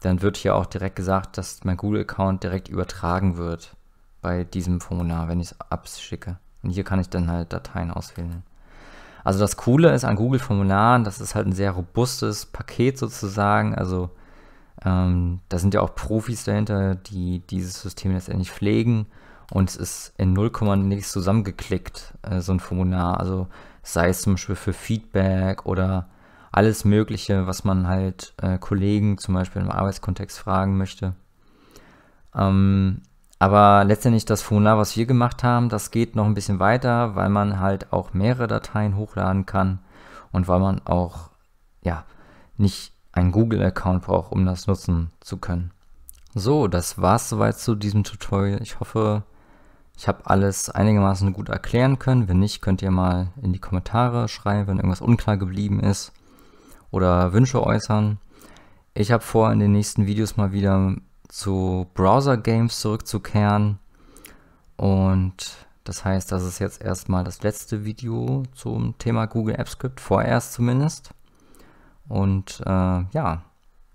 dann wird hier auch direkt gesagt, dass mein Google-Account direkt übertragen wird bei diesem Formular, wenn ich es abschicke. Und hier kann ich dann halt Dateien auswählen. Also das Coole ist an Google-Formularen, das ist halt ein sehr robustes Paket sozusagen. Also ähm, da sind ja auch Profis dahinter, die dieses System letztendlich pflegen und es ist in 0, nichts zusammengeklickt, äh, so ein Formular. Also sei es zum Beispiel für Feedback oder alles Mögliche, was man halt äh, Kollegen zum Beispiel im Arbeitskontext fragen möchte. Ähm, aber letztendlich das Formular, was wir gemacht haben, das geht noch ein bisschen weiter, weil man halt auch mehrere Dateien hochladen kann und weil man auch ja nicht einen Google-Account braucht, um das nutzen zu können. So, das war's soweit zu diesem Tutorial. Ich hoffe, ich habe alles einigermaßen gut erklären können. Wenn nicht, könnt ihr mal in die Kommentare schreiben, wenn irgendwas unklar geblieben ist oder Wünsche äußern. Ich habe vor, in den nächsten Videos mal wieder zu Browser-Games zurückzukehren. Und das heißt, das ist jetzt erstmal das letzte Video zum Thema Google Apps Script, vorerst zumindest. Und äh, ja,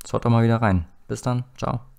schaut doch mal wieder rein. Bis dann, ciao.